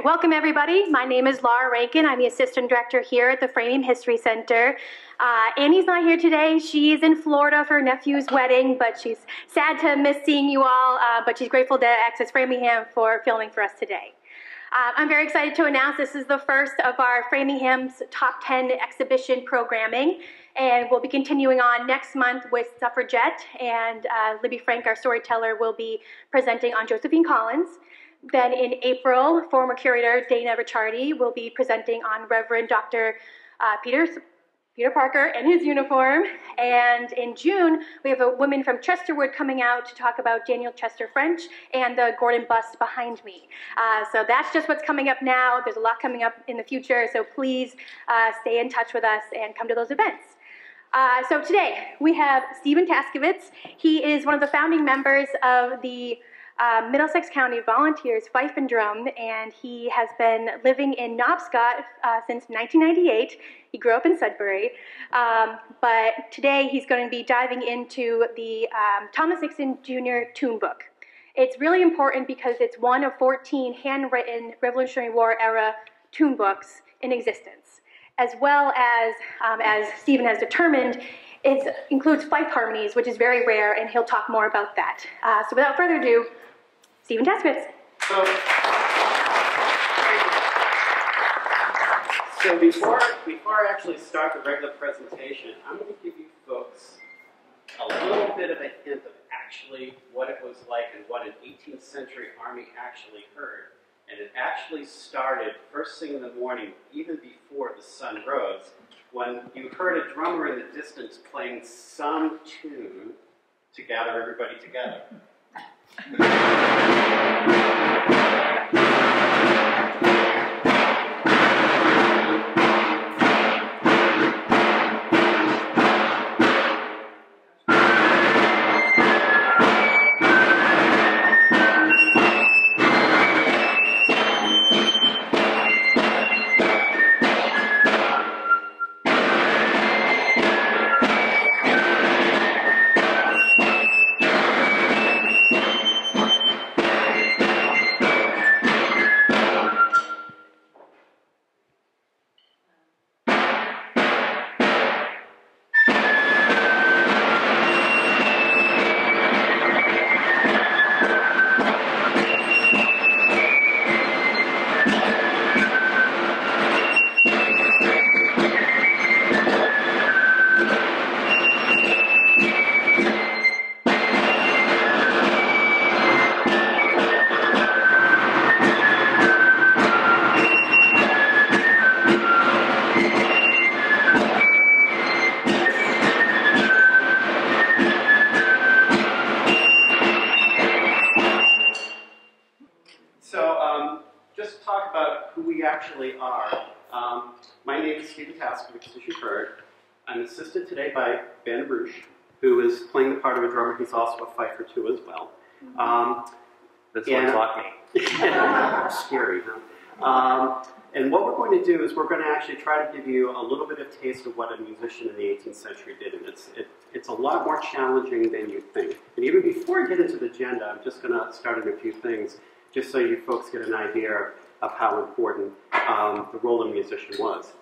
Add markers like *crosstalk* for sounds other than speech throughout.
right, welcome everybody. My name is Laura Rankin. I'm the assistant director here at the Framingham History Center. Uh, Annie's not here today. She's in Florida for her nephew's wedding, but she's sad to miss seeing you all, uh, but she's grateful to Access Framingham for filming for us today. Uh, I'm very excited to announce this is the first of our Framingham's Top 10 exhibition programming, and we'll be continuing on next month with Suffragette, and uh, Libby Frank, our storyteller, will be presenting on Josephine Collins. Then in April, former curator Dana Ricciardi will be presenting on Reverend Dr. Uh, Peter, Peter Parker and his uniform. And in June, we have a woman from Chesterwood coming out to talk about Daniel Chester French and the Gordon bust behind me. Uh, so that's just what's coming up now. There's a lot coming up in the future, so please uh, stay in touch with us and come to those events. Uh, so today we have Steven Taskovics. He is one of the founding members of the uh, Middlesex County Volunteers Fife and Drum, and he has been living in Nobscot uh, since 1998. He grew up in Sudbury, um, but today he's going to be diving into the um, Thomas Nixon Jr. Tune Book. It's really important because it's one of 14 handwritten Revolutionary War era tune books in existence, as well as, um, as Steven has determined, it includes fife harmonies, which is very rare, and he'll talk more about that. Uh, so without further ado, Steven Taskovics. So, so before, before I actually start the regular presentation, I'm going to give you folks a little bit of a hint of actually what it was like and what an 18th century army actually heard. And it actually started first thing in the morning, even before the sun rose, when you heard a drummer in the distance playing some tune to gather everybody together. As *laughs* you. I'm assisted today by Ben Roosh, who is playing the part of a drummer. He's also a fifer too as well. Um, This Yeah. one taught me. *laughs* Scary, huh? Um, and what we're going to do is we're going to actually try to give you a little bit of taste of what a musician in the 18th century did, and it's it, it's a lot more challenging than you think. And even before I get into the agenda, I'm just going to start on a few things, just so you folks get an idea of how important um, the role of a musician was.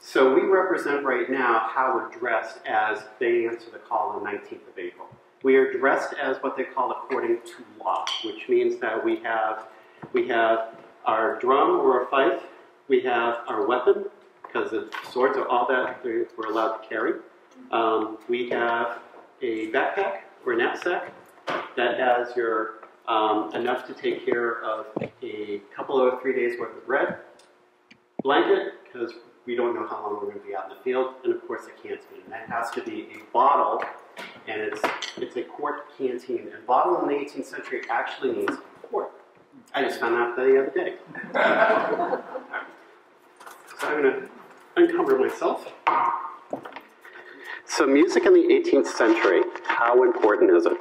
So we represent right now how we're dressed as they answer the call on the 19th of April. We are dressed as what they call according to law, which means that we have we have our drum or a fife, we have our weapon, because the swords are all that we- we're allowed to carry. Um, we have a backpack or a knapsack that has your um, enough to take care of a couple of three days worth of bread, blanket, because we don't know how long we're going to be out in the field, and of course a canteen. That has to be a bottle, and it's it's a quart canteen. And bottle in the 18th century actually means quart. I just found out the other day. so I'm going to uncover myself. So music in the 18th century, how important is it?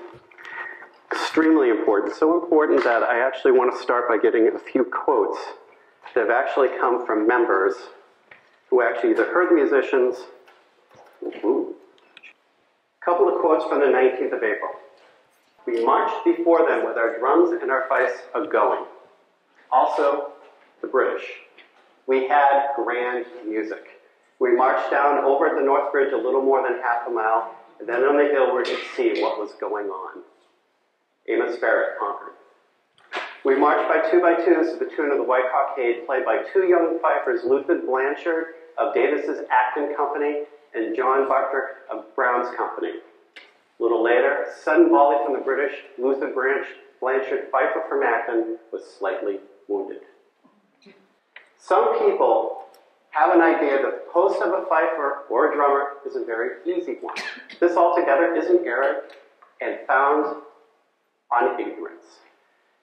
Extremely important. So important that I actually want to start by getting a few quotes that have actually come from members who actually either heard the musicians. Ooh. couple of quotes from the 19th of April. We marched before them with our drums and our fifes a going. Also, the British, we had grand music. We marched down over the North Bridge a little more than half a mile, and then on the hill we could see what was going on. Amos Barrett Concord. We marched by two by twos to the tune of the White Cockade, played by two young fifers, Luther Blanchard of Davis's Acton Company and John Buttrick of Brown's Company. A little later, sudden volley from the British, Luther Branch, Blanchard, fifer from Acton, was slightly wounded. Some people have an idea that the post of a fifer or a drummer is a very easy one. This altogether is an error and found on ignorance.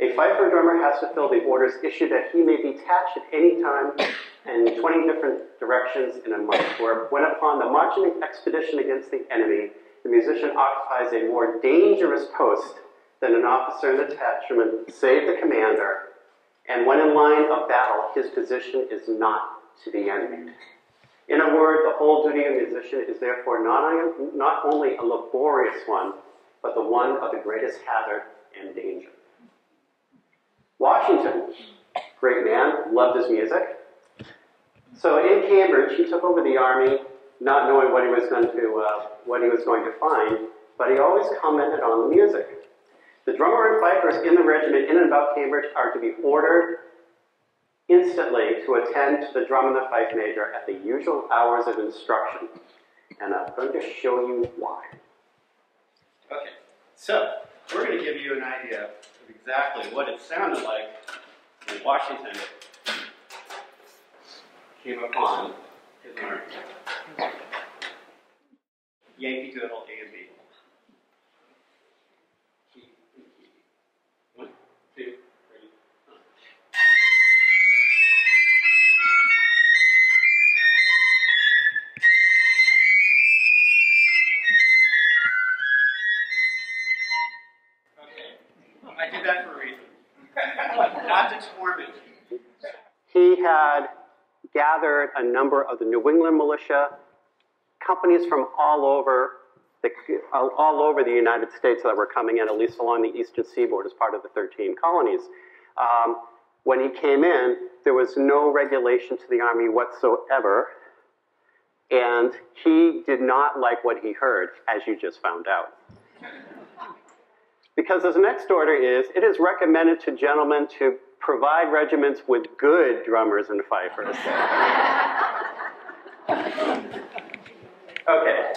A fifer drummer has to fill the orders issued that he may be detached at any time in 20 different directions in a month, where when upon the marching expedition against the enemy, the musician occupies a more dangerous post than an officer in the detachment, save the commander, and when in line of battle, his position is not to be envied. In a word, the whole duty of a musician is therefore not, not only a laborious one, but the one of the greatest hazard and danger. Washington, great man, loved his music. So in Cambridge, he took over the army, not knowing what he was going to uh, what he was going to find, but he always commented on the music. The drummer and fifers in the regiment in and about Cambridge are to be ordered instantly to attend to the drum and the fife major at the usual hours of instruction. And I'm going to show you why. Okay, so we're going to give you an idea of exactly what it sounded like in Washington came upon his army. Yankee Doodle A and B. a number of the New England militia, companies from all over the, all over the United States that were coming in, at least along the eastern seaboard as part of the 13 colonies. Um, when he came in, there was no regulation to the army whatsoever, and he did not like what he heard, as you just found out. Because his next order is, it is recommended to gentlemen to provide regiments with good drummers and fifers. *laughs* okay,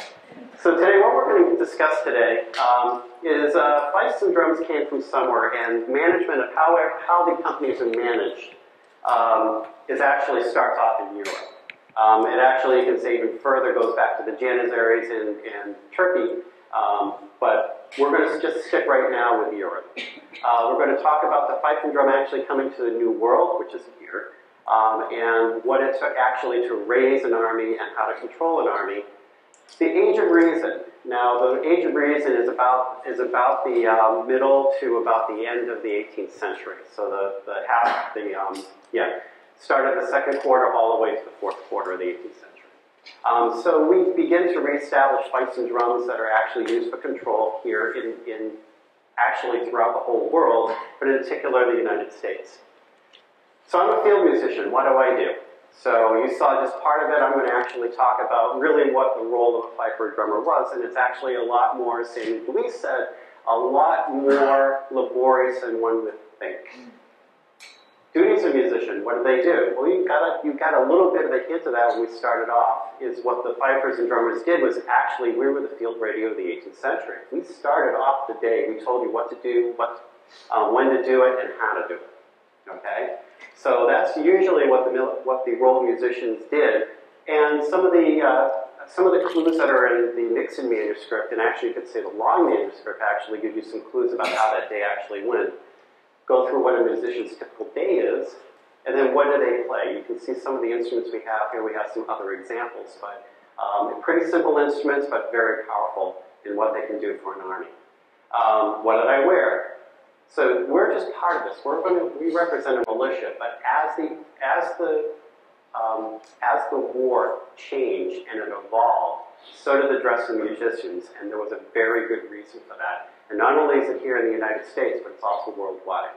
so today what we're going to discuss today um, is uh, fifes and drums came from somewhere, and management of how, how the companies are managed um, is actually starts off in Europe. Um, it actually, you can say even further, goes back to the Janissaries in, in Turkey, um, but we're going to just stick right now with Europe. Uh, we're going to talk about the fife and drum actually coming to the New World, which is here, um, and what it took actually to raise an army and how to control an army. The Age of Reason. Now, the Age of Reason is about is about the uh, middle to about the end of the 18th century. So the, the half the um, yeah started the second quarter all the way to the fourth quarter of the 18th century. Um, so we begin to reestablish fifes and drums that are actually used for control here in, in actually throughout the whole world, but in particular the United States. So I'm a field musician. What do I do? So you saw just part of it. I'm going to actually talk about really what the role of a fifer drummer was, and it's actually a lot more, as Louise said, a lot more laborious than one would think. Duties of a musician, what do they do? Well, you got a, you got a little bit of a hint of that when we started off, is what the pipers and drummers did was actually, we were the field radio of the 18th century. We started off the day, we told you what to do, what, uh, when to do it, and how to do it. Okay? So that's usually what the, what the role musicians did. And some of the, uh, some of the clues that are in the Nixon manuscript, and actually you could say the Long manuscript, actually give you some clues about how that day actually went go through what a musician's typical day is, and then what do they play? You can see some of the instruments we have here. We have some other examples, but um, pretty simple instruments, but very powerful in what they can do for an army. Um, what did I wear? So we're just part of this. We're going to we represent a militia, but as the as the um, as the war changed and it evolved, so did the dress of musicians, and there was a very good reason for that. And not only is it here in the United States, but it's also worldwide.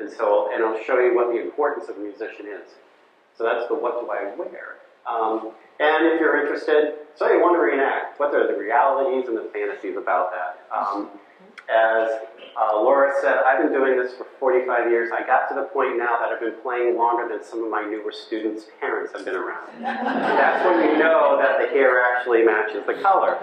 And so, and I'll show you what the importance of a musician is. So that's the what do I wear. Um, and if you're interested, so you want to reenact, what are the realities and the fantasies about that? Um, as uh, Laura said, I've been doing this for 45 years. I got to the point now that I've been playing longer than some of my newer students' parents have been around. That's when you know that the hair actually matches the color.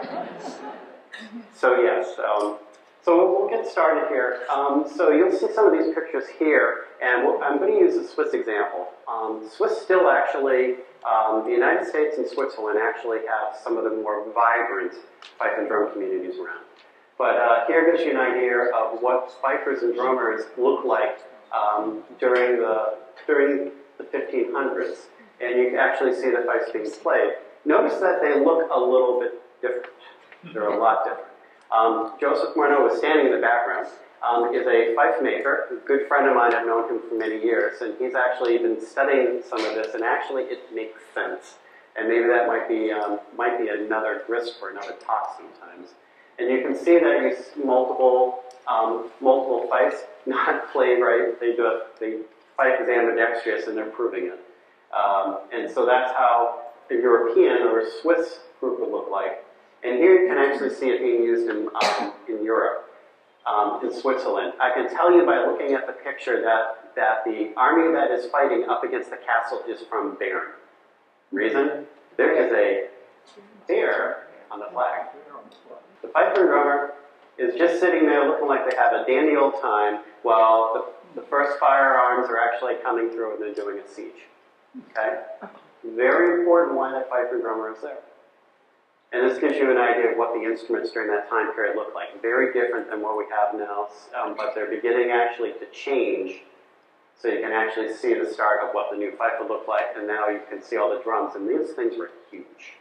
So yes, um, so we'll get started here. Um, so you'll see some of these pictures here, and we'll, I'm going to use a Swiss example. Um, Swiss still actually, um, the United States and Switzerland actually have some of the more vibrant fife and drum communities around. But uh, here gives you an idea of what fifers and drummers look like um, during the during the 1500s, and you can actually see the fifes being played. Notice that they look a little bit different. They're a lot different. Um, Joseph Morneau is standing in the background. Um, is a fife maker, a good friend of mine. I've known him for many years, and he's actually been studying some of this, and actually it makes sense. And maybe that might be um, might be another grist for another talk sometimes. And you can see that you multiple, um, multiple fifes *laughs* not played right. They do it, they is ambidextrous and they're proving it. Um, and so that's how a European or Swiss group would look like. And here you can actually see it being used in, um, in Europe, um, in Switzerland. I can tell you by looking at the picture that, that the army that is fighting up against the castle is from Bern. Reason? There is a bear on the flag. And drummer is just sitting there looking like they have a dandy old time while the, the first firearms are actually coming through and they're doing a siege. Okay? Very important why that and drummer is there. And this gives you an idea of what the instruments during that time period look like. Very different than what we have now, um, but they're beginning actually to change. So you can actually see the start of what the new fife will look like, and now you can see all the drums, and these things were huge.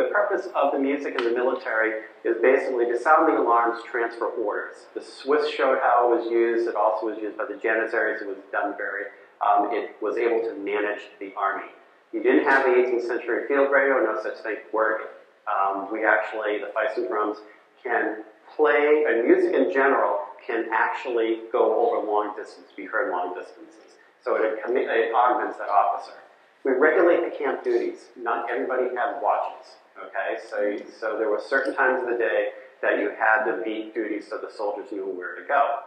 The purpose of the music in the military is basically to sound the alarms, transfer orders. The Swiss showed how it was used. It also was used by the Janissaries. It was done very, um, it was able to manage the army. You didn't have the 18th century field radio, no such thing work. Um, we actually, the fifes and drums can play, and music in general can actually go over long distance, be heard long distances. So it, it augments that officer. We regulate the camp duties. Not everybody had watches. Okay, so so there were certain times of the day that you had to beat duties so the soldiers knew where to go.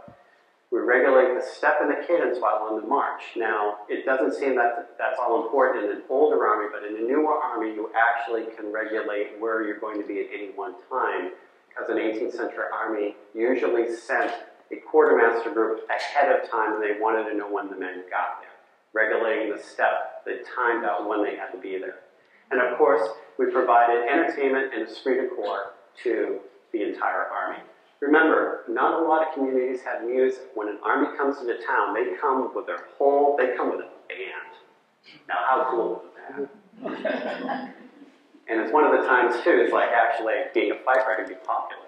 We regulate the step and the cadence while on the march. Now, it doesn't seem that that's all important in an older army, but in a newer army, you actually can regulate where you're going to be at any one time, because an 18th century army usually sent a quartermaster group ahead of time, and they wanted to know when the men got there regulating the step, the time out when they had to be there. And of course, we provided entertainment and esprit de corps to the entire army. Remember, not a lot of communities have music. When an army comes into town, they come with their whole, they come with a band. Now, how cool is that? and it's one of the times, too, it's like actually being a fifer can be popular.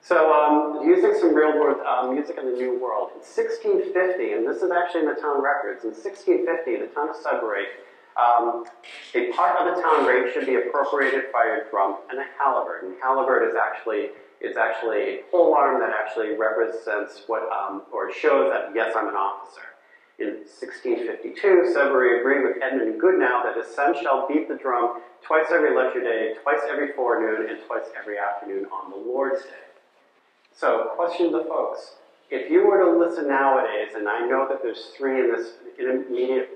So, um, using some real world um, music in the New World. In 1650, and this is actually in the town records, in 1650, the town of Sudbury, um, a part of the town rate should be appropriated by a drum and a halberd. And halberd is actually is actually a pole arm that actually represents what um, or shows that yes, I'm an officer. In 1652, Sudbury agreed with Edmund Goodnow that his son shall beat the drum twice every lecture day, twice every forenoon, and twice every afternoon on the Lord's Day. So, question the folks. If you were to listen nowadays, and I know that there's three in this immediate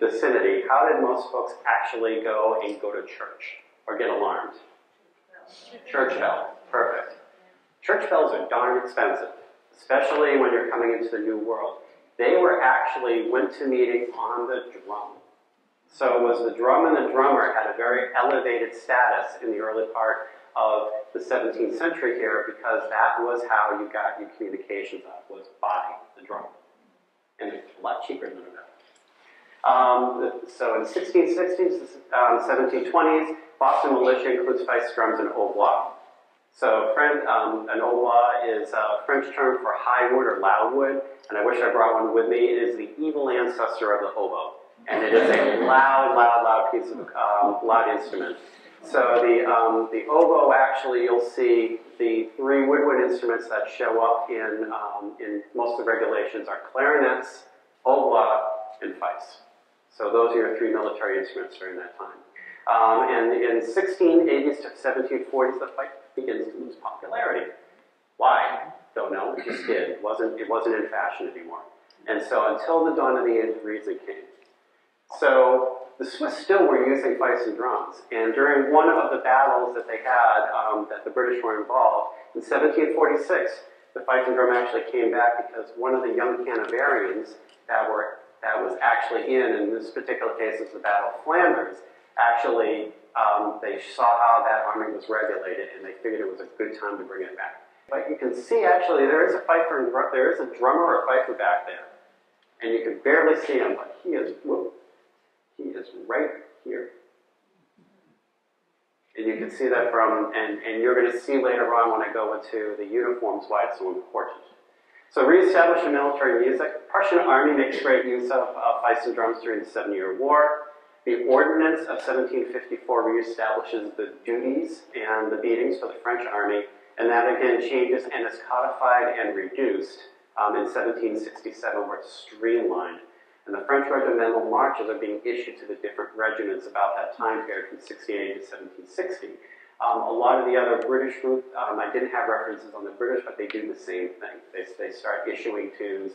vicinity, how did most folks actually go and go to church or get alarmed? Church bell. Perfect. Church bells are darn expensive, especially when you're coming into the new world. They were actually went to meeting on the drum. So was the drum and the drummer had a very elevated status in the early part of the 17th century here because that was how you got your communications up, was by the drum. And it's a lot cheaper than that. Um, so in 1660s, um, 1720s, Boston militia includes fife drums and hautbois. So friend, um, an hautbois is a French term for high wood or loud wood, and I wish I brought one with me. It is the evil ancestor of the oboe, and it is a loud, loud, loud piece of um, loud instrument. So the, um, the oboe, actually, you'll see the three woodwind instruments that show up in, um, in most of the regulations are clarinets, oboe, and fifes. So those are your three military instruments during that time. Um, and in 1680s to 1740s, the fife begins to lose popularity. Why? Don't know. It just did. It wasn't, it wasn't in fashion anymore. And so until the dawn of the age of reason came. So the Swiss still were using fifes and drums. And during one of the battles that they had, um, that the British were involved, in 1746, the fife and drum actually came back because one of the young Hanoverians that were that was actually in, in this particular case, is the Battle of Flanders. Actually, um, they saw how that army was regulated, and they figured it was a good time to bring it back. But you can see, actually, there is a fifer there is a drummer or fifer back there, and you can barely see him, but he is whoop, he is right here. And you can see that from, and, and you're going to see later on when I go into the uniforms why it's so important. So re-establishing military music. Prussian army makes great use of uh, fifes and drums during the Seven Year War. The Ordinance of 1754 re-establishes the duties and the beatings for the French army, and that again changes and is codified and reduced um, in 1767 where it's streamlined. And the French regimental marches are being issued to the different regiments about that time period from 1680 to 1760. Um, a lot of the other British groups, um, I didn't have references on the British, but they do the same thing. They, they start issuing tunes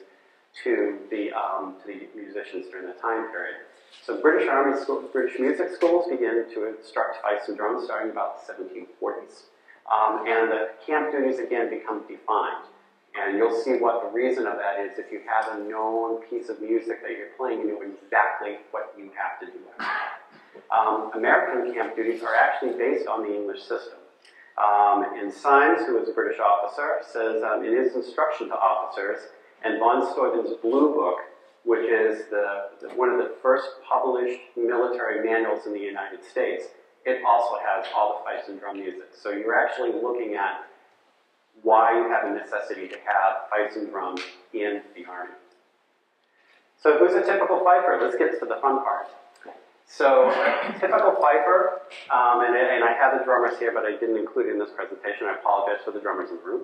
to the, um, to the musicians during that time period. So British Army school, British music schools begin to instruct fifes and drums starting about the 1740s. Um, and the camp duties again become defined. And you'll see what the reason of that is if you have a known piece of music that you're playing, you know exactly what you have to do. Um, American camp duties are actually based on the English system. Um, and Simes, who is a British officer, says um, in his instruction to officers, and von Steuben's Blue Book, which is the, the, one of the first published military manuals in the United States, it also has all the fifes and drum music. So you're actually looking at why you have a necessity to have fifes and drums in the Army. So who's a typical fifer? Let's get to the fun part. So typical fifer, um, and, and, I have the drummers here, but I didn't include it in this presentation. I apologize for the drummers in the room.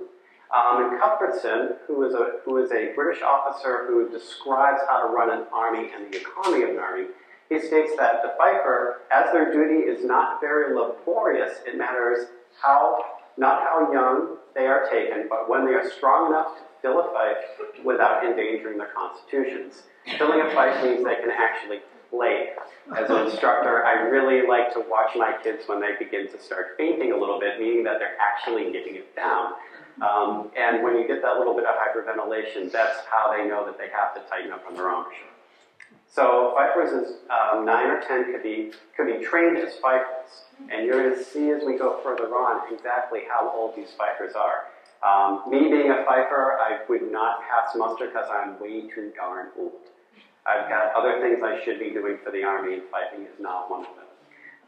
Um, and Cuthbertson, who is, a, who is a British officer who describes how to run an army and the economy of an army, he states that the fifer, as their duty is not very laborious, it matters how, not how young they are taken, but when they are strong enough to fill a fife without endangering their constitutions. Filling a fife means they can actually play. As an instructor, I really like to watch my kids when they begin to start fainting a little bit, meaning that they're actually getting it down. Um, and when you get that little bit of hyperventilation, that's how they know that they have to tighten up on their embouchure. So fifers is um, nine or ten could be could be trained as fifers, and you're going to see as we go further on exactly how old these fifers are. Um, me being a fifer, I would not pass muster because I'm way too darn old. I've got other things I should be doing for the Army, and fifing is not one of them.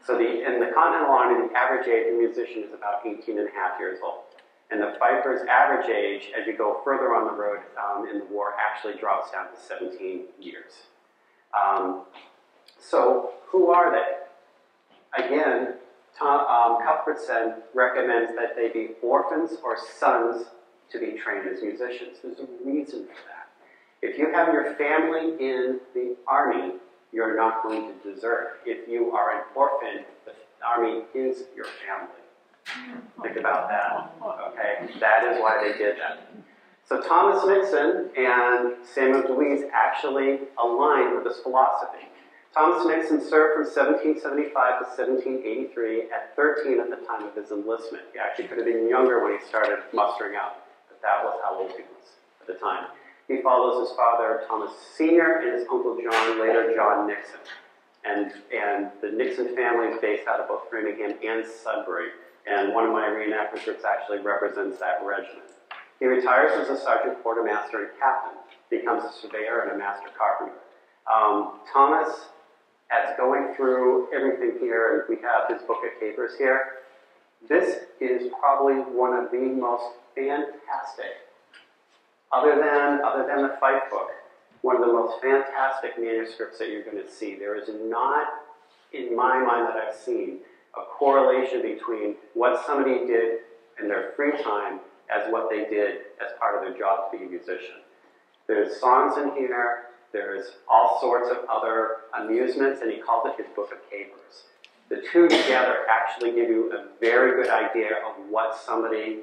So the, in the Continental Army, the average age of a musician is about 18 and a half years old. And the fifer's average age, as you go further on the road um, in the war, actually drops down to 17 years. Um, so who are they? Again, Tom, um, Cuthbertson recommends that they be orphans or sons to be trained as musicians. There's a reason for that. If you have your family in the army, you're not going to desert. If you are an orphan, the army is your family. Think about that. Okay? That is why they did that. So Thomas Nixon and Samuel Dewees actually aligned with this philosophy. Thomas Nixon served from 1775 to 1783 at 13 at the time of his enlistment. He actually could have been younger when he started mustering out, but that was how old he was at the time. He follows his father, Thomas Sr., and his uncle John, later John Nixon. And, and the Nixon family is based out of both Framingham and Sudbury. And one of my reenactment groups actually represents that regiment. He retires as a sergeant, quartermaster, and captain, becomes a surveyor and a master carpenter. Um, Thomas, as going through everything here, and we have his book of papers here, this is probably one of the most fantastic other than, other than the Fife book, one of the most fantastic manuscripts that you're going to see. There is not, in my mind that I've seen, a correlation between what somebody did in their free time as what they did as part of their job to be a musician. There's songs in here, there's all sorts of other amusements, and he calls it his book of capers. The two together actually give you a very good idea of what somebody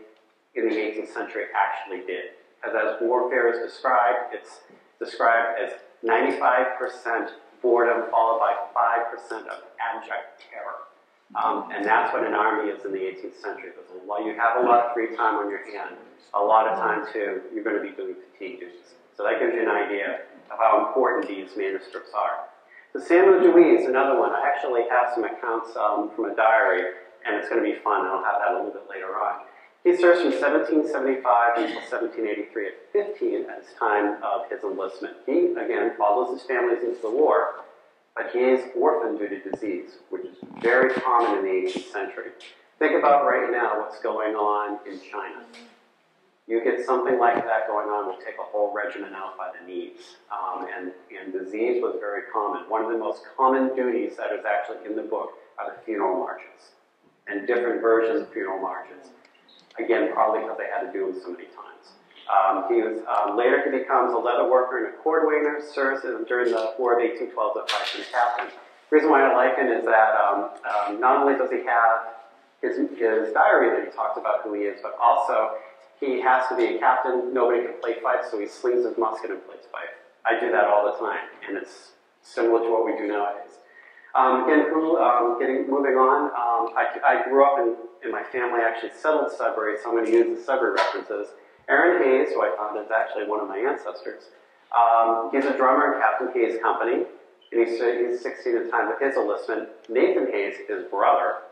in the 18th century actually did. Because as warfare is described, it's described as 95% boredom followed by 5% of abject terror. Um, and that's what an army is in the 18th century. A lot, you have a lot of free time on your hand. A lot of time, too, you're going to be doing fatigue duties. So that gives you an idea of how important these manuscripts are. The Samuel Dewees is another one. I actually have some accounts um, from a diary, and it's going to be fun, I'll have that a little bit later on. He serves from 1775 until 1783 at 15 at his time of his enlistment. He, again, follows his family into the war, but he is orphaned due to disease, which is very common in the 18th century. Think about right now what's going on in China. You get something like that going on, we'll take a whole regiment out by the knees. Um, and, and disease was very common. One of the most common duties that is actually in the book are the funeral marches and different versions of funeral marches. Again, probably because they had to do them so many times. Um, he was, um, later he becomes a leather worker and a cordwainer, serves during the War of 1812 as Vice captain. The reason why I like him is that um, um, not only does he have his, his diary that he talks about who he is, but also he has to be a captain. Nobody can play fife, so he slings his musket and plays fife. I do that all the time, and it's similar to what we do nowadays. Um, again, who, um, getting, moving on, um, I, I, grew up in, my family actually settled Sudbury, so I'm going to use the Sudbury references. Aaron Hayes, who I found is actually one of my ancestors, um, he's a drummer in Captain Hayes' company, and he's, he's 16 at the time of his enlistment. Nathan Hayes, his brother,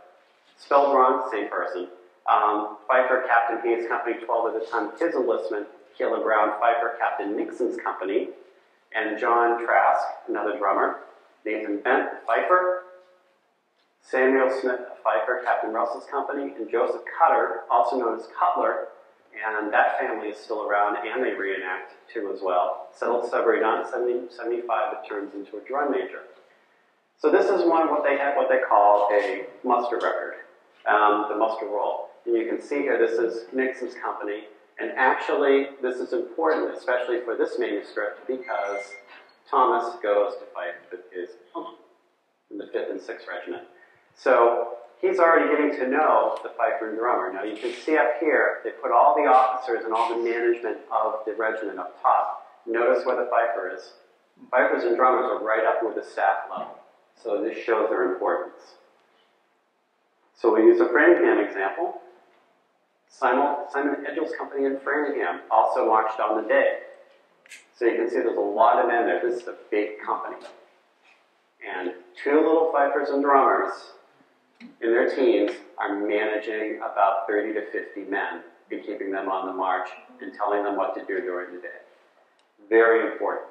spelled wrong, same person, um, fifer, Captain Hayes' company, 12 at the time of his enlistment. Caleb Brown, fifer, Captain Nixon's company. And John Trask, another drummer. Nathan Bent, fifer. Samuel Smith, fifer, Captain Russell's company. And Joseph Cutter, also known as Cutler. And that family is still around, and they reenact too as well. Settled Sudbury, not in 1775, it turns into a drum major. So this is one what they have what they call a muster record, um, the muster roll. And you can see here, this is Nixon's company. And actually, this is important, especially for this manuscript, because Thomas goes to fight with his uncle in the 5th and 6th Regiment. So he's already getting to know the fifer and drummer. Now you can see up here, they put all the officers and all the management of the regiment up top. Notice where the fifer is. Fifers and drummers are right up with the staff level. So this shows their importance. So we use a Framingham example. Simon, Simon Edgell's company in Framingham also marched on the day. So you can see there's a lot of men there. This is a big company. And two little fifers and drummers in their teens are managing about 30 to 50 men and keeping them on the march and telling them what to do during the day. Very important.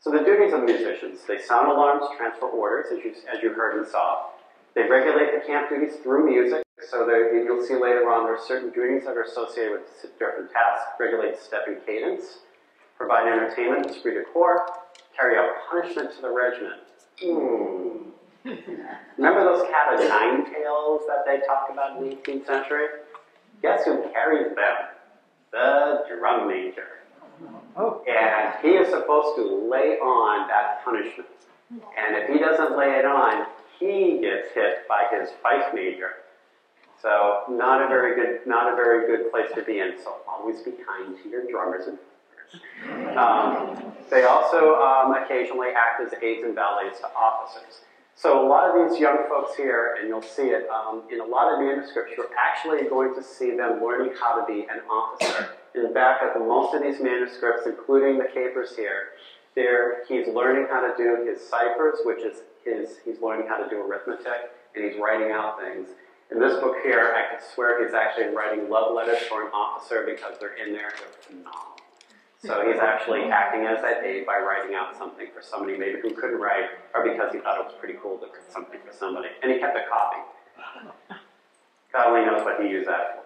So the duties of musicians, they sound alarms, transfer orders, as you, as you heard and saw. They regulate the camp duties through music, so you'll see later on there are certain duties that are associated with different tasks, regulate step and cadence, provide entertainment, esprit de corps, carry out punishment to the regiment. Mm. Remember those cat of nine tails that they talk about in the 18th century? Guess who carries them? The drum major. Oh. And he is supposed to lay on that punishment. And if he doesn't lay it on, he gets hit by his vice major. So not a very good, not a very good place to be in. So always be kind to your drummers and um, they also um, occasionally act as aides and valets to officers. So a lot of these young folks here, and you'll see it um, in a lot of manuscripts, you're actually going to see them learning how to be an officer. In the back of most of these manuscripts, including the capers here, there he's learning how to do his ciphers, which is his, he's learning how to do arithmetic, and he's writing out things. In this book here, I could swear he's actually writing love letters for an officer because they're in there. They're phenomenal. So he's actually acting as that aide by writing out something for somebody maybe who couldn't write, or because he thought it was pretty cool to do something for somebody. And he kept a copy. God only knows what he used that for.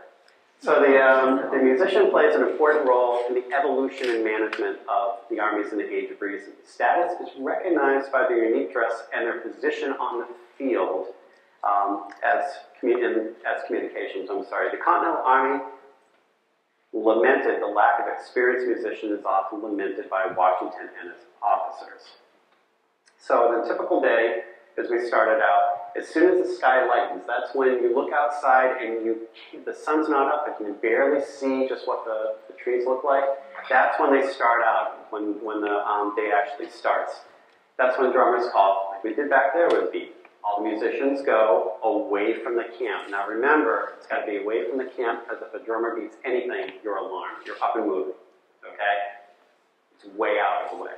So the, um, the musician plays an important role in the evolution and management of the armies in the Age of Reason. Status is recognized by their unique dress and their position on the field Um, as, commu- as communications, I'm sorry, the Continental Army lamented the lack of experienced musicians, is often lamented by Washington and his officers. So the typical day, as we started out, as soon as the sky lightens, that's when you look outside and you the sun's not up, but you can barely see just what the, the trees look like. That's when they start out, when, when the um, day actually starts. That's when drummers call, like we did back there with beat. All the musicians go away from the camp. Now remember, it's got to be away from the camp because if a drummer beats anything, you're alarmed. You're up and moving. Okay? It's way out of the way.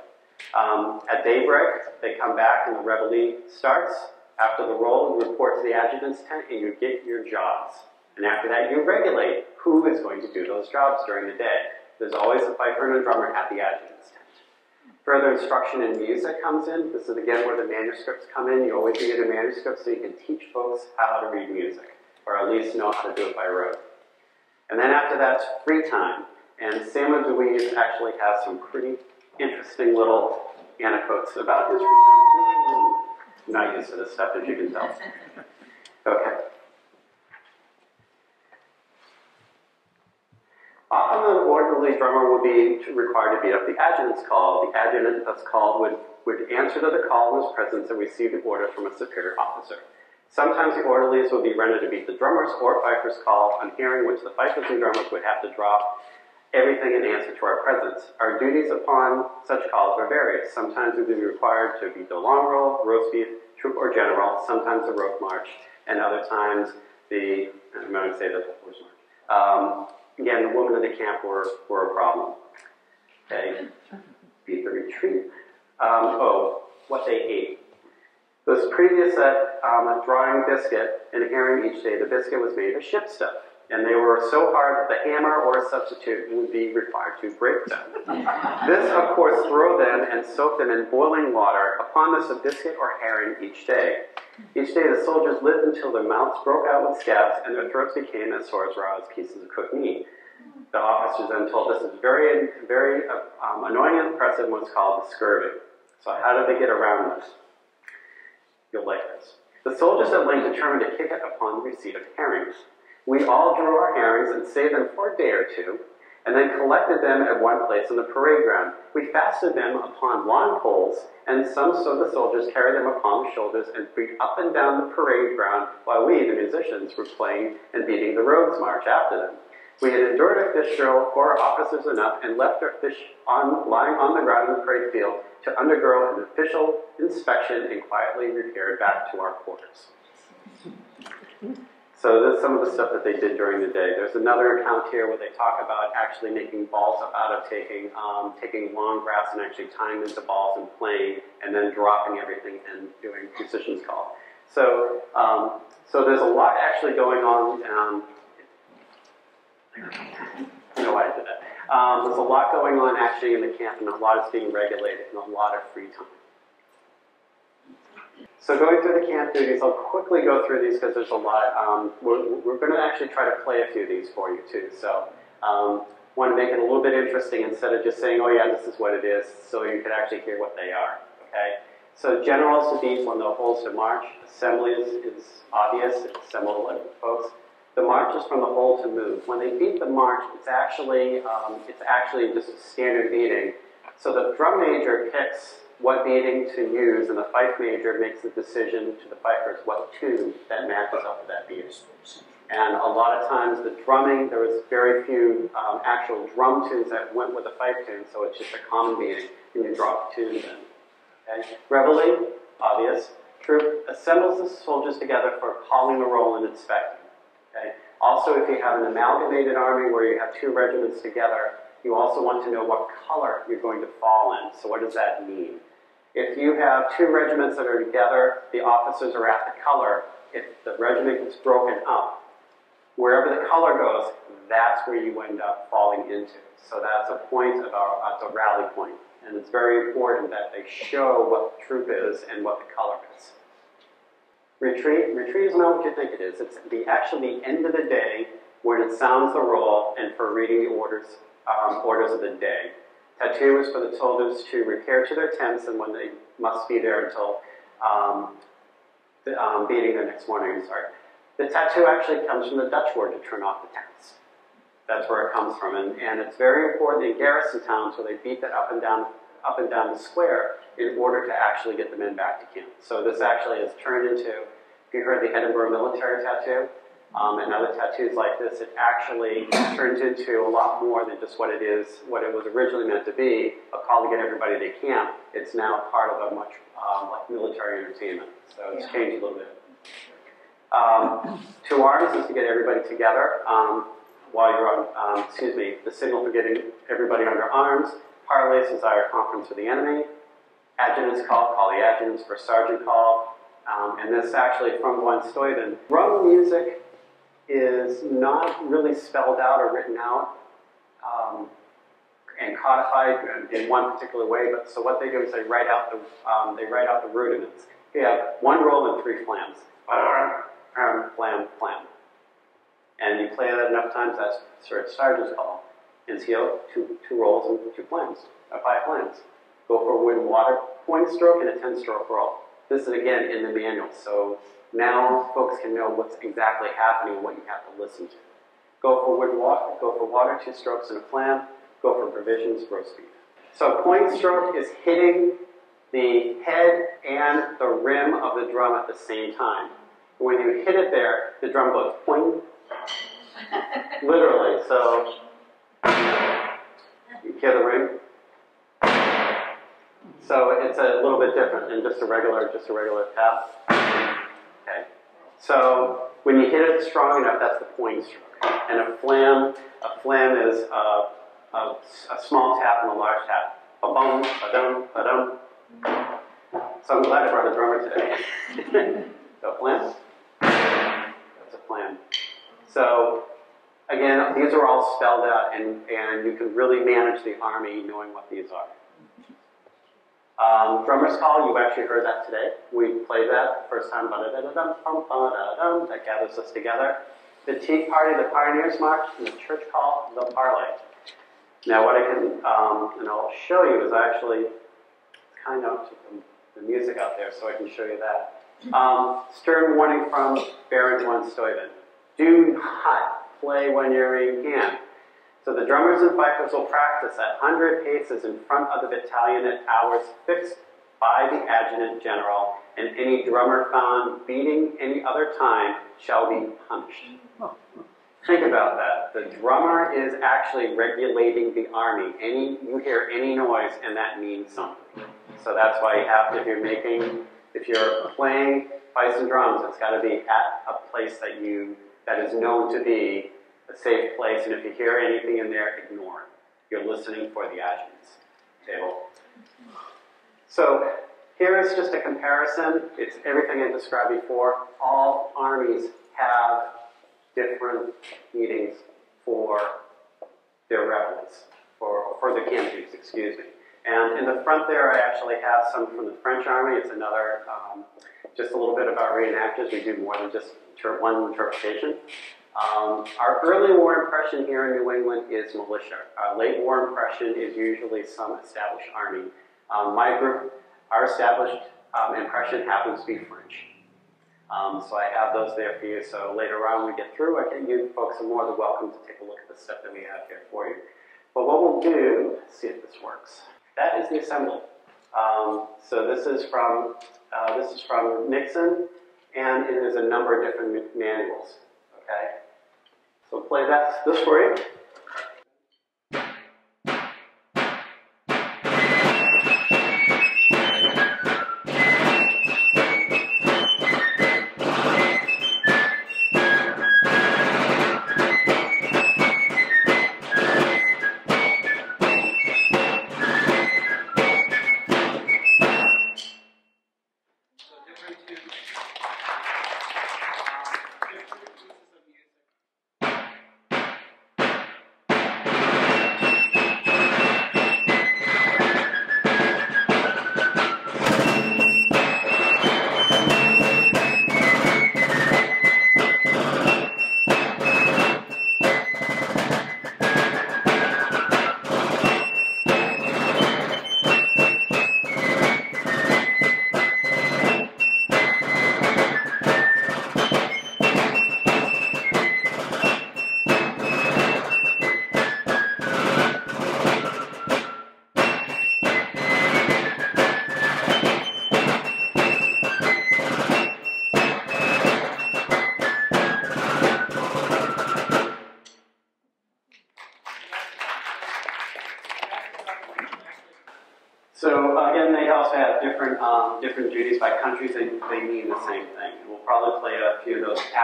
Um, at daybreak, they come back and the reveille starts. After the roll, you report to the adjutant's tent and you get your jobs. And after that, you regulate who is going to do those jobs during the day. There's always a fifer and a drummer at the adjutant's tent. Further instruction in music comes in. This is again where the manuscripts come in. You always need a manuscript so you can teach folks how to read music, or at least know how to do it by rote. And then after that's free time. And Samuel Dewees actually has some pretty interesting little anecdotes about his free time. I'm not used to this stuff, as you can tell. *laughs* Okay. Often the orderly drummer would be required to beat up the adjutant's call. The adjutant that's called would, would answer to the call in his presence and receive the order from a superior officer. Sometimes the orderlies would be rendered to beat the drummer's or fifer's call on hearing which the fifers and drummers would have to drop everything in answer to our presence. Our duties upon such calls were various. Sometimes we'd be required to beat the long roll, roast beef, troop or general, sometimes the rope march, and other times the, I'm going to say the horse march. Um, Again, the women in the camp were, were a problem. Okay? Beat the retreat. Um, oh, what they ate. This previous at um, drawing biscuit and herring each day, the biscuit was made of ship stuff. And they were so hard that the hammer or a substitute would be required to break them. this, of course, throw them and soak them in boiling water upon this a biscuit or herring each day. Each day the soldiers lived until their mouths broke out with scabs and their throats became as sore as raw as pieces of cooked meat. The officers then told this is very, very um, annoying and oppressive what's called the scurvy. So how did they get around this? You'll like this. The soldiers at length determined to kick it upon the receipt of herrings. We all drew our herrings and saved them for a day or two, and then collected them at one place on the parade ground. We fastened them upon long poles, and some of the soldiers carried them upon their shoulders and beat up and down the parade ground while we, the musicians, were playing and beating the Rogue's March after them. We had endured a fish drill for officers enough and left our fish on, lying on the ground in the parade field to undergo an official inspection and quietly repaired back to our quarters. So that's some of the stuff that they did during the day. There's another account here where they talk about actually making balls out of taking um, taking long grass and actually tying them to balls and playing, and then dropping everything and doing musicians call. So um, so there's a lot actually going on. Um, I know why I did that. Um, there's a lot going on actually in the camp, and a lot is being regulated, and a lot of free time. So going through the camp duties, I'll quickly go through these because there's a lot. Um, we're, we're going to actually try to play a few of these for you too. So um, want to make it a little bit interesting instead of just saying, oh yeah, this is what it is, so you can actually hear what they are. Okay. So generals to beat when the holds to march. Assembly is, is obvious. Like folks. The march is from the hole to move. When they beat the march, it's actually um, it's actually just a standard beating. So the drum major picks what beating to use, and the fife major makes the decision to the fifers what tune that matches up with that beating. And a lot of times the drumming, there was very few um, actual drum tunes that went with the fife tune, so it's just a common beating, and you drop the tunes in. Okay? Reveille, obvious. Troop assembles the soldiers together for calling a roll and inspecting. Okay? Also, if you have an amalgamated army where you have two regiments together, you also want to know what color you're going to fall in. So what does that mean? If you have two regiments that are together, the officers are at the color. If the regiment gets broken up, wherever the color goes, that's where you end up falling into. So that's a point of our, a rally point. And it's very important that they show what the troop is and what the color is. Retreat, retreat is not what you think it is. It's the actually the end of the day when it sounds the roll and for reading the orders, um, orders of the day. Tattoo is for the soldiers to repair to their tents and when they must be there until um, the, um, beating the next morning, sorry. The tattoo actually comes from the Dutch word to turn off the tents. That's where it comes from, and, and it's very important in garrison towns where they beat that up and down, up and down the square in order to actually get the men back to camp. So this actually has turned into, if you heard the Edinburgh military tattoo, um, and other tattoos like this, it actually turns into a lot more than just what it is, what it was originally meant to be, a call to get everybody to camp. It's now part of a much um, like military entertainment. So it's Yeah. changed a little bit. Um, two arms is to get everybody together um, while you're on, um, excuse me, the signal for getting everybody under arms. Parleys is our conference with the enemy. Adjutant's call, call the adjutants for sergeant call. Um, and this actually from von Steuben. Drum music is not really spelled out or written out um, and codified in, in one particular way. But so what they do is they write out the um, they write out the rudiments. You have one roll and three flams. Flam, flam, flam. And you play that enough times, that's sort of sergeant's call. NCO, two, two rolls and two flams, or five flams. Go for a wind water point stroke and a 10 stroke roll. This is again in the manual, so now folks can know what's exactly happening and what you have to listen to. Go for wind walk, go for water, two strokes and a flam. Go for provisions, roast beef. So point stroke is hitting the head and the rim of the drum at the same time. When you hit it there, the drum goes point, *laughs* literally. So you hear the ring. So it's a little bit different than just a regular, just a regular tap. So when you hit it strong enough, that's the point stroke. And a flam, a flam is a, a, a small tap and a large tap. Ba bum, ba dum, ba dum. So I'm glad I brought a drummer today. *laughs* so flam. That's a flam. So again, these are all spelled out, and, and you can really manage the army knowing what these are. Um, drummer's call, you actually heard that today. We played that first time, that gathers us together. The tea party, the pioneers march, and the church call, the parley. Now what I can, um, and I'll show you is I actually kind of the, the music out there, so I can show you that. Um, stern warning from Baron von Steuben: Do not play when you're in camp. So the drummers and fifers will practice at 100 paces in front of the battalion at hours fixed by the adjutant general, and any drummer found beating any other time shall be punished. Think about that. The drummer is actually regulating the army. Any you hear any noise, and that means something. So that's why you have to, if you're making, if you're playing and drums, it's got to be at a place that you that is known to be a safe place. And if you hear anything in there, ignore. it. You're listening for the adjutant's table. So here is just a comparison. It's everything I described before. All armies have different meetings for their reveilles, for, for the campaigns, excuse me. And in the front there, I actually have some from the French Army. It's another, um, just a little bit about reenactors. We do more than just one interpretation. Um, our early war impression here in New England is militia. Our late war impression is usually some established army. Um, my group, our established um, impression happens to be French. Um, so I have those there for you. So later on, when we get through, I can, you folks are more than welcome to take a look at the stuff that we have here for you. But what we'll do, see if this works. That is the assembly. Um, so this is from uh, this is from Nixon, and it is a number of different manuals. Okay, so play that this for you.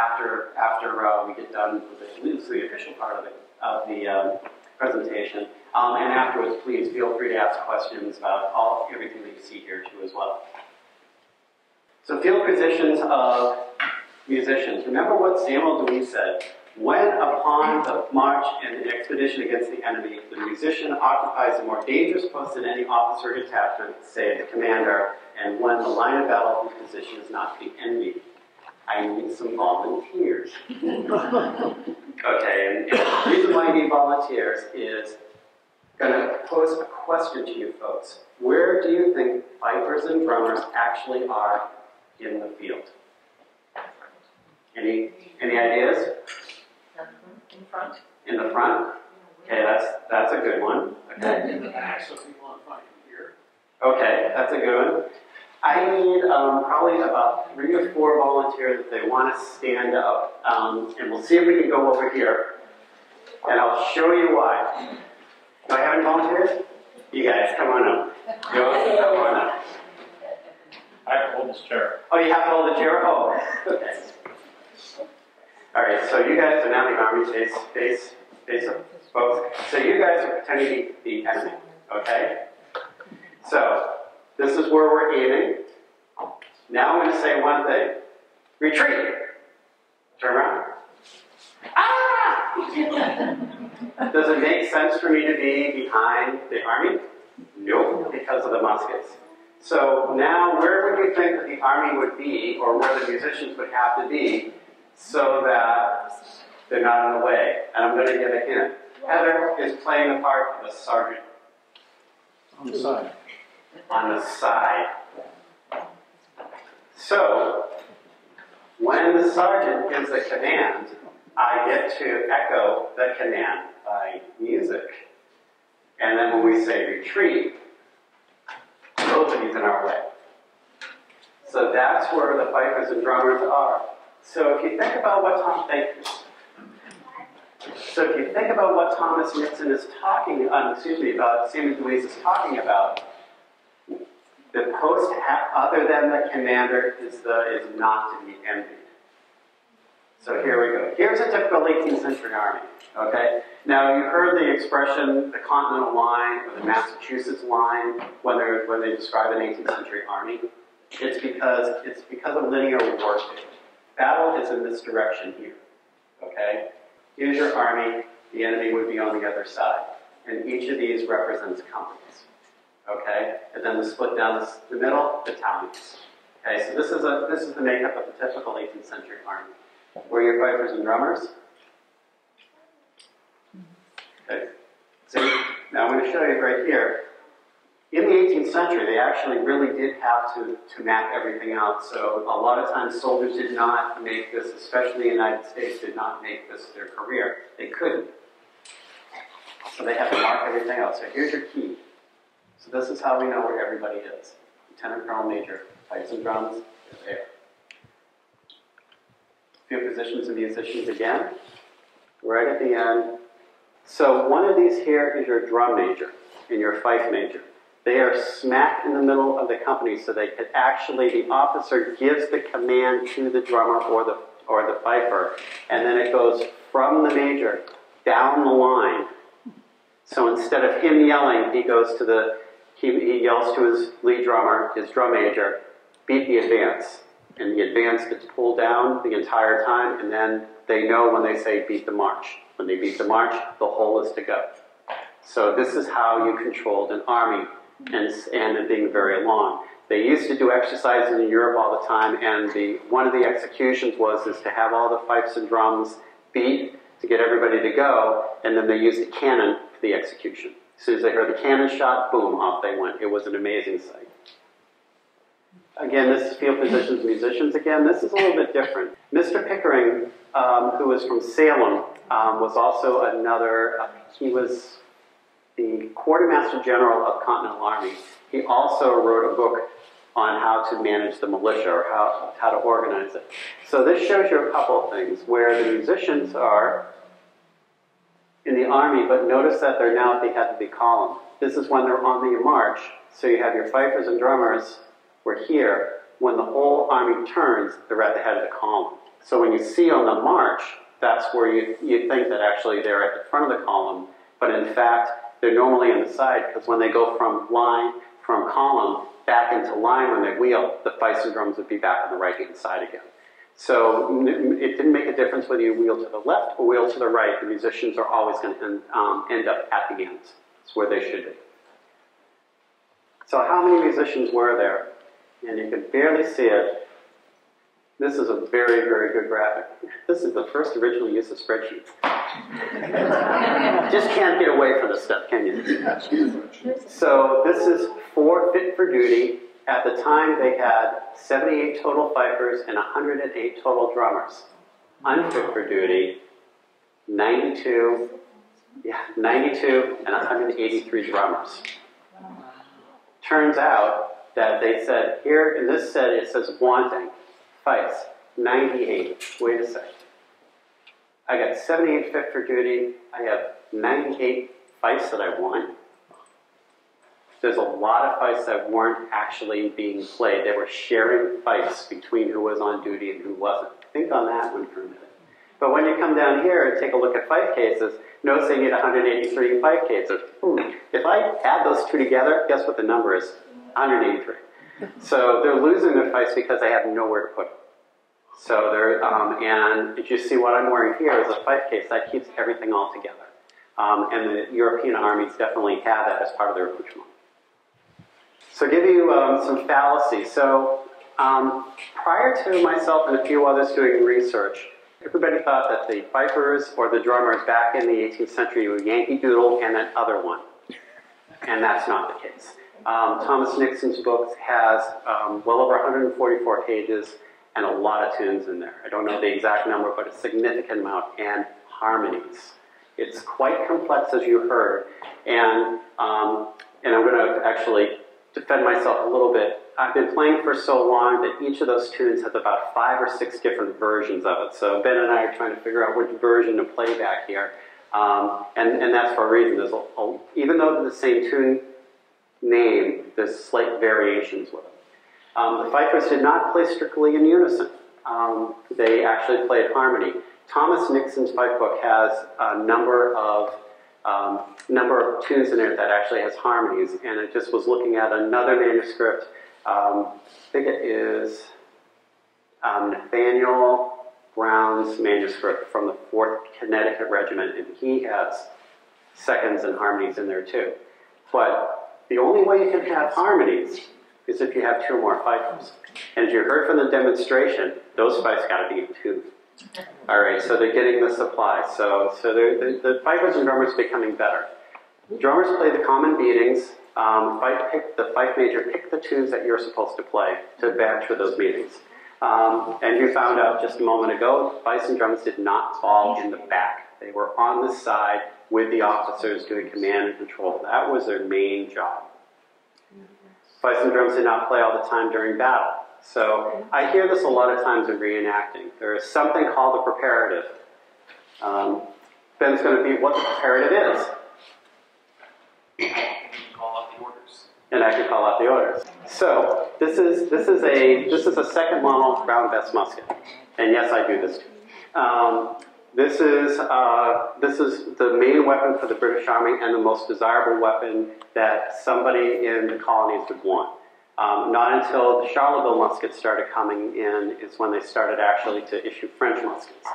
After, after uh, we get done with the, the official part of the, of the um, presentation. Um, and afterwards, please feel free to ask questions about all, everything that you see here too as well. So field positions of musicians. Remember what Samuel Dewees said. When upon the march and the expedition against the enemy, the musician occupies a more dangerous post than any officer or detachment, say the commander, and when the line of battle his position is not to be envied. I need some volunteers. okay, and, and the reason why I need volunteers is going to pose a question to you folks. Where do you think fifers and drummers actually are in the field? Any, any ideas? In front? In the front? Okay, that's, that's a good one. Okay, In the back, so people aren't fighting here. okay, that's a good one. I need um, probably about three or four volunteers if they want to stand up, um, and we'll see if we can go over here. And I'll show you why. Do I have any volunteers? You guys, come on up. Joe, come on up. I have to hold this chair. Oh, you have to hold the chair? Oh, okay. All right, so you guys are now the army face, face, face up, folks. So you guys are pretending to be the enemy, okay? So this is where we're aiming. Now I'm going to say one thing. Retreat. Turn around. Ah! Does it make sense for me to be behind the army? Nope, because of the muskets. So now, where would you think that the army would be, or where the musicians would have to be, so that they're not in the way? And I'm going to give a hint. Heather is playing the part of a sergeant On the side. On the side. So, when the sergeant gives a command, I get to echo the command by music. And then when we say retreat, nobody's in our way. So that's where the fifers and drummers are. So if you think about what Tom, thank you. So if you think about what Thomas Nixon is talking, um, excuse me, about Samuel Dewees is talking about, the post ha- other than the commander is the is not to be envied. So here we go. Here's a typical 18th century army. Okay. Now you heard the expression the Continental Line or the Massachusetts Line when they when they describe an 18th century army. It's because it's because of linear warfare. Battle is in this direction here. Okay. Here's your army. The enemy would be on the other side, and each of these represents companies. Okay, and then the split down the, the middle, battalions. Okay, so this is a this is the makeup of the typical 18th century army. Were your fifers and drummers? Okay. See, now I'm going to show you right here. In the 18th century, they actually really did have to, to map everything out. So a lot of times soldiers did not make this, especially the United States, did not make this their career. They couldn't. So they have to mark everything out. So here's your key. So this is how we know where everybody is. Lieutenant Colonel Major, pipes and drums, is there. Few positions and musicians again, right at the end. So one of these here is your drum major and your fife major. They are smack in the middle of the company, so they could actually, the officer gives the command to the drummer or the, or the fifer, and then it goes from the major down the line. So instead of him yelling, he goes to the, he, he yells to his lead drummer, his drum major, beat the advance. And the advance gets pulled down the entire time, and then they know when they say beat the march. When they beat the march, the whole is to go. So this is how you controlled an army, and, and it being very long. They used to do exercises in Europe all the time, and the, one of the executions was is to have all the fifes and drums beat to get everybody to go, and then they used a cannon for the execution. As soon as they heard the cannon shot, boom, off they went. It was an amazing sight. Again, this is field positions musicians. Again, this is a little bit different. Mr. Pickering, um, who was from Salem, um, was also another, uh, he was the quartermaster general of Continental Army. He also wrote a book on how to manage the militia or how, how to organize it. So this shows you a couple of things where the musicians are in the army, but notice that they're now at the head of the column. This is when they're on the march. So you have your fifers and drummers were here. When the whole army turns, they're at the head of the column. So when you see on the march, that's where you, you think that actually they're at the front of the column, but in fact, they're normally on the side because when they go from line, from column, back into line when they wheel, the fifes and drums would be back on the right hand side again. So it didn't make a difference whether you wheel to the left or wheel to the right. The musicians are always going to end, um, end up at the ends. It's where they should be. So how many musicians were there? And you can barely see it. This is a very, very good graphic. *laughs* This is the first original use of spreadsheets. *laughs* Just can't get away from this stuff, can you? So this is for fit for duty. At the time, they had 78 total fifers and 108 total drummers. Unfit for duty, 92, yeah, 92 and 183 drummers. Turns out that they said here in this set it says wanting fifes 98. Wait a second. I got 78 fit for duty. I have 98 fifes that I want. There's a lot of fifes that weren't actually being played. They were sharing fifes between who was on duty and who wasn't. Think on that one for a minute. But when you come down here and take a look at fife cases, notice they need 183 fife cases. Hmm. If I add those two together, guess what the number is? 183. So they're losing their fifes because they have nowhere to put them. So they're, um, and if you see what I'm wearing here is a fife case that keeps everything all together. Um, and the European armies definitely have that as part of their accoutrement. So give you um, some fallacies. So um, prior to myself and a few others doing research, everybody thought that the fifers or the drummers back in the 18th century were Yankee Doodle and that other one. And that's not the case. Um, Thomas Nixon's book has um, well over 144 pages and a lot of tunes in there. I don't know the exact number, but a significant amount, and harmonies. It's quite complex, as you heard, and um, and I'm going to actually defend myself a little bit. I've been playing for so long that each of those tunes has about five or six different versions of it. So Ben and I are trying to figure out which version to play back here, um, and and that's for a reason. There's a, a, even though the same tune name, there's slight variations with it. Um, the fifers did not play strictly in unison. Um, they actually played harmony. Thomas Nixon's fife book has a number of um, number of tunes in it that actually has harmonies, and I just was looking at another manuscript. Um, I think it is um, Nathaniel Brown's manuscript from the Fourth Connecticut Regiment, and he has seconds and harmonies in there too. But the only way you can have harmonies is if you have two or more fifers. And as you heard from the demonstration, those fifes got to be two. All right, so they're getting the supply. So, so the, the fifers and drummers becoming better. Drummers play the common beatings. Um, fife pick, the fife major pick the tunes that you're supposed to play to match with those beatings. Um, and you found out just a moment ago, fifes and drums did not fall in the back. They were on the side with the officers doing command and control. That was their main job. Fifes and drums did not play all the time during battle. So I hear this a lot of times in reenacting. There is something called the preparative. Um, Ben's going to be what the preparative is. And I can call out the orders. So this is this is a this is a second model Brown Bess musket, and yes, I do this too. Um, this is uh, this is the main weapon for the British Army and the most desirable weapon that somebody in the colonies would want. Um, not until the Charleville muskets started coming in is when they started actually to issue French muskets.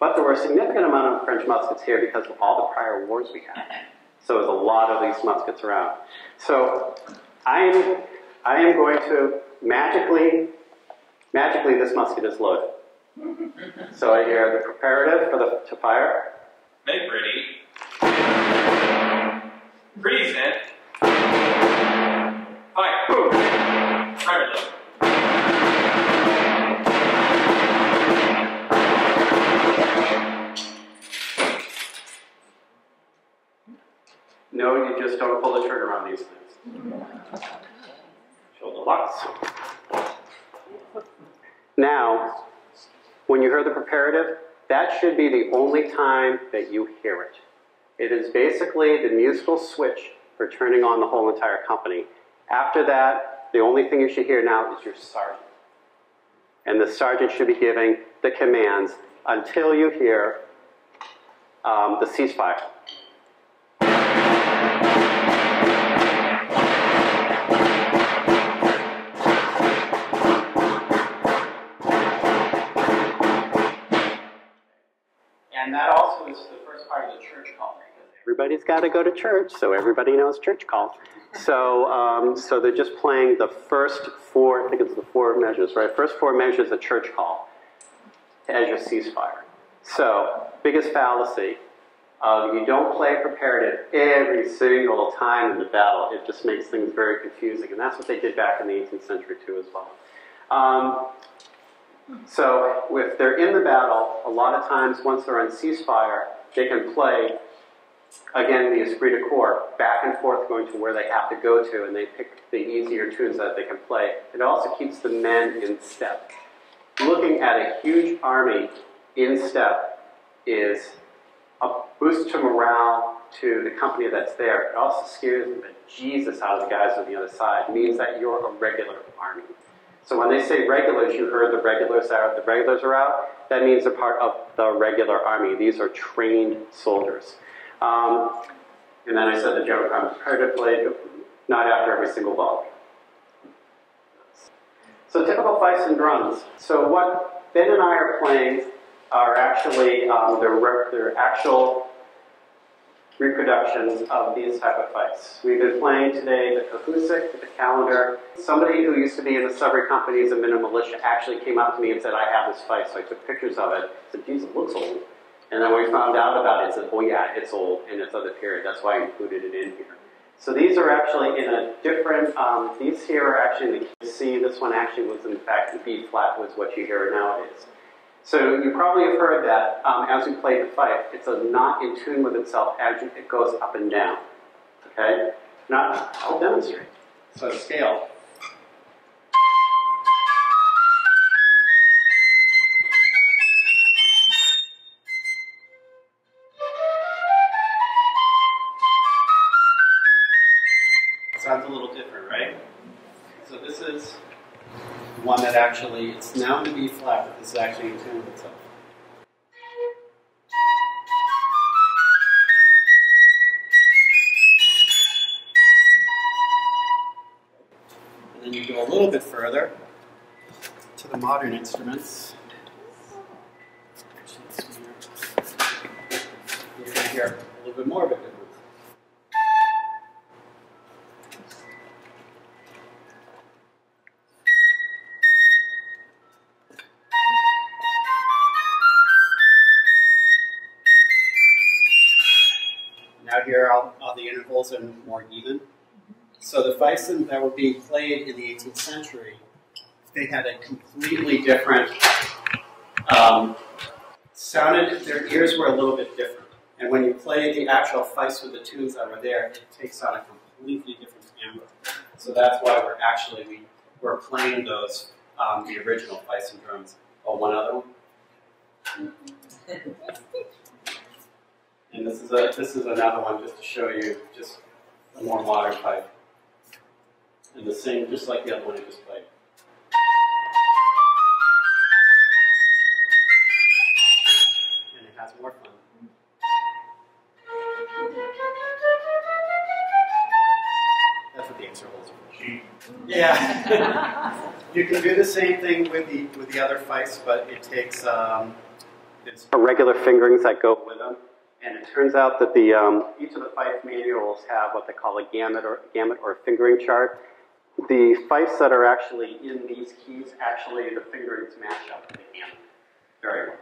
But there were a significant amount of French muskets here because of all the prior wars we had. So there's a lot of these muskets around. So I am, I am going to magically, magically this musket is loaded. So I hear the preparative for the to fire. Make ready. Present. No, you just don't pull the trigger on these things. Shoulder locks. Now, when you hear the preparative, that should be the only time that you hear it. It is basically the musical switch for turning on the whole entire company. After that, the only thing you should hear now is your sergeant. And the sergeant should be giving the commands until you hear um, the ceasefire. And that also is the first part of the church call. Everybody's got to go to church, so everybody knows church call. So, um, so they're just playing the first four, I think it's the four measures, right? First four measures of church call as your ceasefire. So, biggest fallacy, you don't play prepared preparative every single time in the battle. It just makes things very confusing, and that's what they did back in the 18th century too, as well. Um, so, if they're in the battle, a lot of times once they're on ceasefire, they can play again the esprit de corps back and forth going to where they have to go to, and they pick the easier tunes that they can play. It also keeps the men in step. Looking at a huge army in step is a boost to morale to the company that's there. It also scares the Jesus out of the guys on the other side. It means that you're a regular army. So when they say regulars, you heard the regulars are out. the regulars are out. That means they're part of the regular army. These are trained soldiers. Um, and then I said the joke, I'm prepared to play, not after every single ball. So typical fifes and drums. So what Ben and I are playing are actually um, their, their actual reproductions of these type of fifes. We've been playing today the Cahusac, the calendar. Somebody who used to be in the Sudbury company as a actually came up to me and said, I have this fife, so I took pictures of it. I said, geez, it looks old. And then we found out about it, I said, oh yeah, it's old and it's of the period. That's why I included it in here. So these are actually in a different, um, these here are actually the C. This one actually was in fact B flat was what you hear nowadays. So you probably have heard that um, as we play the fife, it's a not in tune with itself as it goes up and down. Okay? Not, I'll demonstrate. So scale. Actually, it's now in B flat, but this is actually in tune with itself. And then you go a little bit further to the modern instruments. Are more even. So the fifes that were being played in the 18th century, they had a completely different um, sounded. Their ears were a little bit different, and when you play the actual with the tunes that were there, it takes on a completely different timbre. So that's why we're actually we we're playing those um, the original Fison drums. Oh, one other one. *laughs* And this is a this is another one just to show you just a more modern pipe. And the same just like the other one I just played. And it has more fun. That's what the intervals are. Yeah. *laughs* you can do the same thing with the with the other fifes, but it takes um, it's regular fingerings that go with them. And it turns out that the um, each of the fife manuals have what they call a gamut or gamut or fingering chart. The fifes that are actually in these keys, actually the fingerings match up the gamut very well.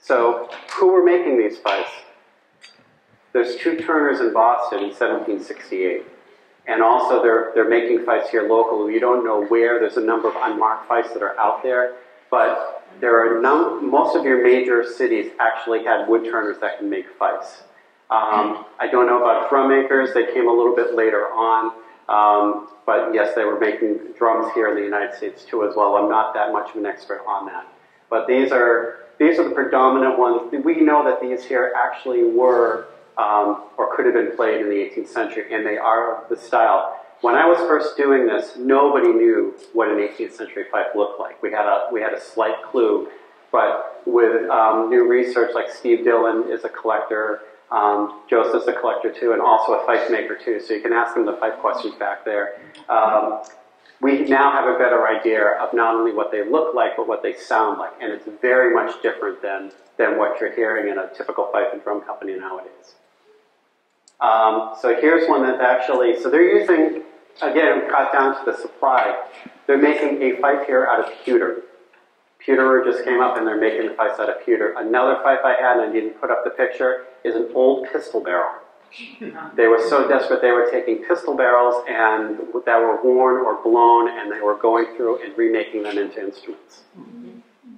So, who were making these fifes? There's two Turners in Boston in 1768. And also, they're, they're making fifes here locally. We don't know where. There's a number of unmarked fifes that are out there. But there are num- most of your major cities actually had wood turners that can make fifes. Um, I don't know about drum makers. They came a little bit later on. Um, but yes, they were making drums here in the United States too as well. I'm not that much of an expert on that. But these are, these are the predominant ones. We know that these here actually were um, or could have been played in the 18th century, and they are the style. When I was first doing this, nobody knew what an 18th century fife looked like. We had a, we had a slight clue, but with um, new research, like Steve Dillon is a collector, um, Joseph's a collector too, and also a fife maker too, so you can ask them the fife questions back there. Um, we now have a better idea of not only what they look like, but what they sound like, and it's very much different than, than what you're hearing in a typical fife and drum company nowadays. Um, so here's one that's actually, so they're using, again, cut down to the supply. They're making a fife here out of pewter. Pewter just came up and they're making the fifes out of pewter. Another fife I had, and I didn't put up the picture, is an old pistol barrel. *laughs* They were so desperate they were taking pistol barrels and that were worn or blown, and they were going through and remaking them into instruments.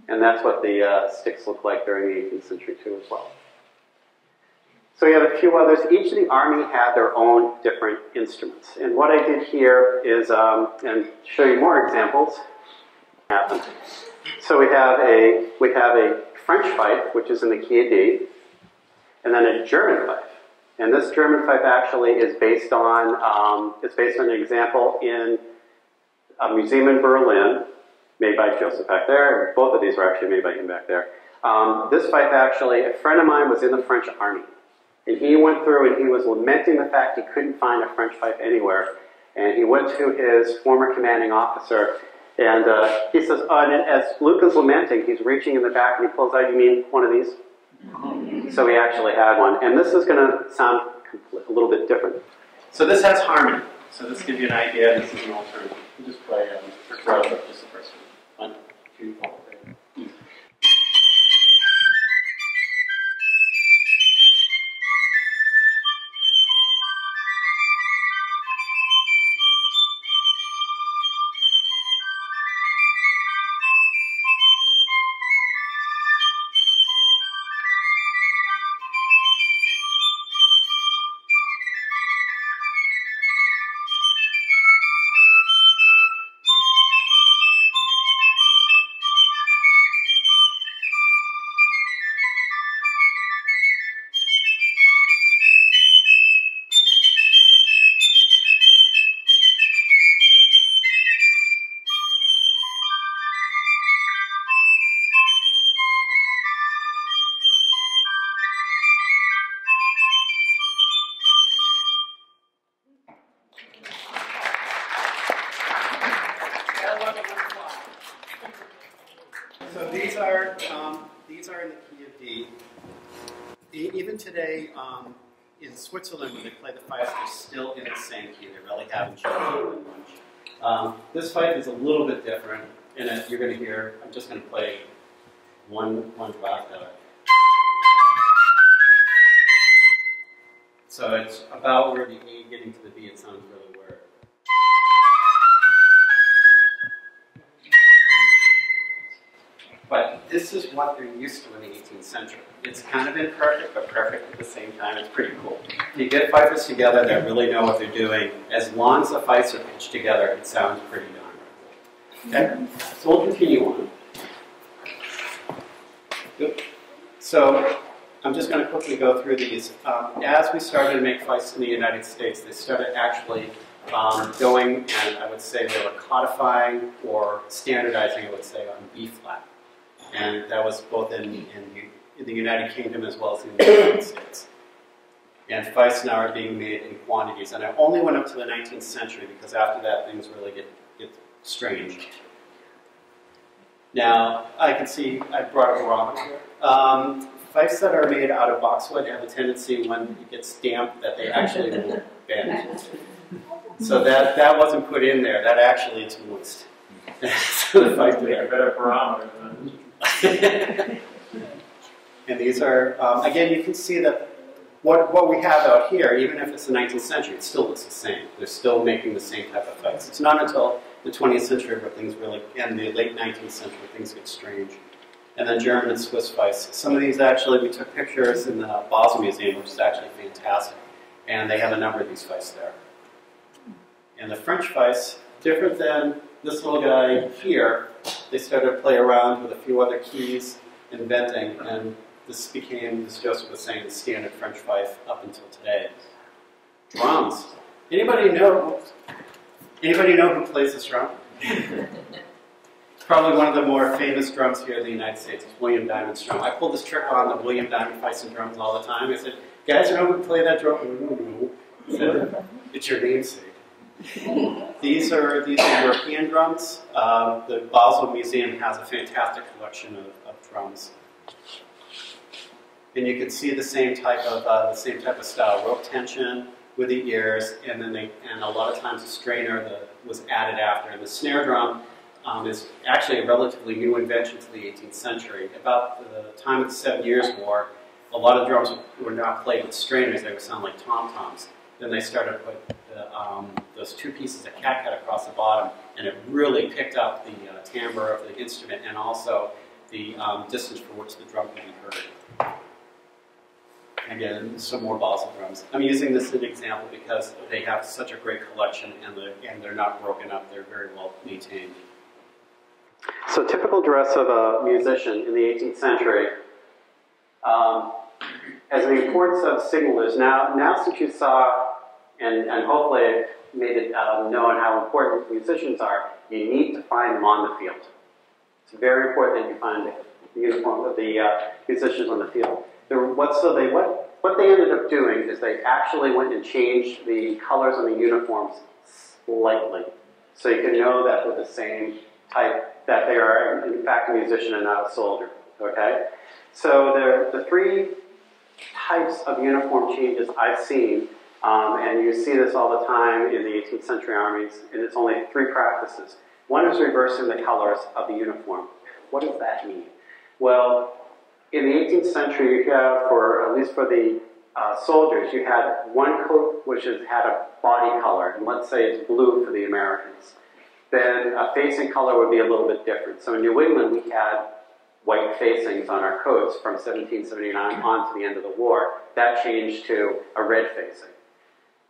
And that's what the uh, sticks looked like during the 18th century too, as well. So we have a few others. Each of the army had their own different instruments. And what I did here is, um, and show you more examples. So we have a we have a French fife, which is in the key of D, and then a German fife. And this German fife actually is based on um, it's based on an example in a museum in Berlin, made by Joseph back there. Both of these were actually made by him back there. Um, this fife actually, a friend of mine was in the French army, and he went through and he was lamenting the fact he couldn't find a French fife anywhere. And he went to his former commanding officer, and uh, he says, oh, and as Luke is lamenting, he's reaching in the back and he pulls out, you mean one of these? So we actually had one. And this is going to sound a little bit different. So this has harmony. So this gives you an idea. This is an alternative. You just play um, just the first one. One, two, three. Switzerland, when they play the fifes, they're still in the same key. They really haven't changed much. Um, this fife is a little bit different in it. You're going to hear. I'm just going to play one one it. So it's about where the E getting to the B. It sounds really weird. But this is what they're used to in the 18th century. It's kind of imperfect, but perfect the same time. It's pretty cool. You get fifers together that really know what they're doing. As long as the fifes are pitched together, it sounds pretty darn good. Okay? So we'll continue on. So I'm just going to quickly go through these. Um, as we started to make fifes in the United States, they started actually um, going and I would say they were codifying or standardizing, I would say, on B flat and that was both in, in, the- in the United Kingdom as well as in the United States. And now are being made in quantities, and I only went up to the 19th century because after that things really get, get strange. Now, I can see I brought a barometer here. Um, fifes that are made out of boxwood have a tendency when it gets damp that they actually will bend. So that, that wasn't put in there, that actually is moist. *laughs* so the fife a better barometer *laughs* these are, um, again, you can see that what, what we have out here, even if it's the 19th century, it still looks the same. They're still making the same type of fifes. It's not until the 20th century where things really, and the late 19th century, things get strange. And then German and Swiss fifes. Some of these actually, we took pictures in the Basel Museum, which is actually fantastic. And they have a number of these fifes there. And the French fifes, different than this little guy here, they started to play around with a few other keys, inventing, and this became, as Joseph was saying, the standard French fife up until today. Drums. Anybody know? Anybody know who plays this drum? Probably one of the more famous drums here in the United States. is William Diamond's drum. I pull this trick on the William Diamond and drums all the time. I said, guys, you know who play that drum? Said, it's your namesake. These are these are European drums. Um, the Basel Museum has a fantastic collection of, of drums, and you can see the same type of uh, the same type of style, rope tension with the ears, and then they, and a lot of times a strainer that was added after. And the snare drum um, is actually a relatively new invention to the 18th century. About the time of the Seven Years' War, a lot of drums were not played with strainers; they would sound like tom toms. Then they started to put the, um, those two pieces of catgut across the bottom, and it really picked up the uh, timbre of the instrument and also the um, distance for which the drum could be heard. Again, some more Basel drums. I'm using this as an example because they have such a great collection and, the, and they're not broken up. They're very well maintained. So typical dress of a musician in the 18th century, um, as the importance of signalers. Now, now since you saw, and, and hopefully made it um, known how important musicians are, you need to find them on the field. It's very important that you find the uniform of the uh, musicians on the field. The, what, so they, what, what they ended up doing is they actually went and changed the colors on the uniforms slightly. So you can know that they're the same type, that they are in fact a musician and not a soldier. Okay? So the, the three types of uniform changes I've seen, um, and you see this all the time in the 18th century armies, and it's only three practices. One is reversing the colors of the uniform. What does that mean? Well, in the 18th century, you have, for at least for the uh, soldiers, you had one coat which has had a body color, and let's say it's blue for the Americans. Then a facing color would be a little bit different. So in New England, we had white facings on our coats from 1779 on to the end of the war. That changed to a red facing.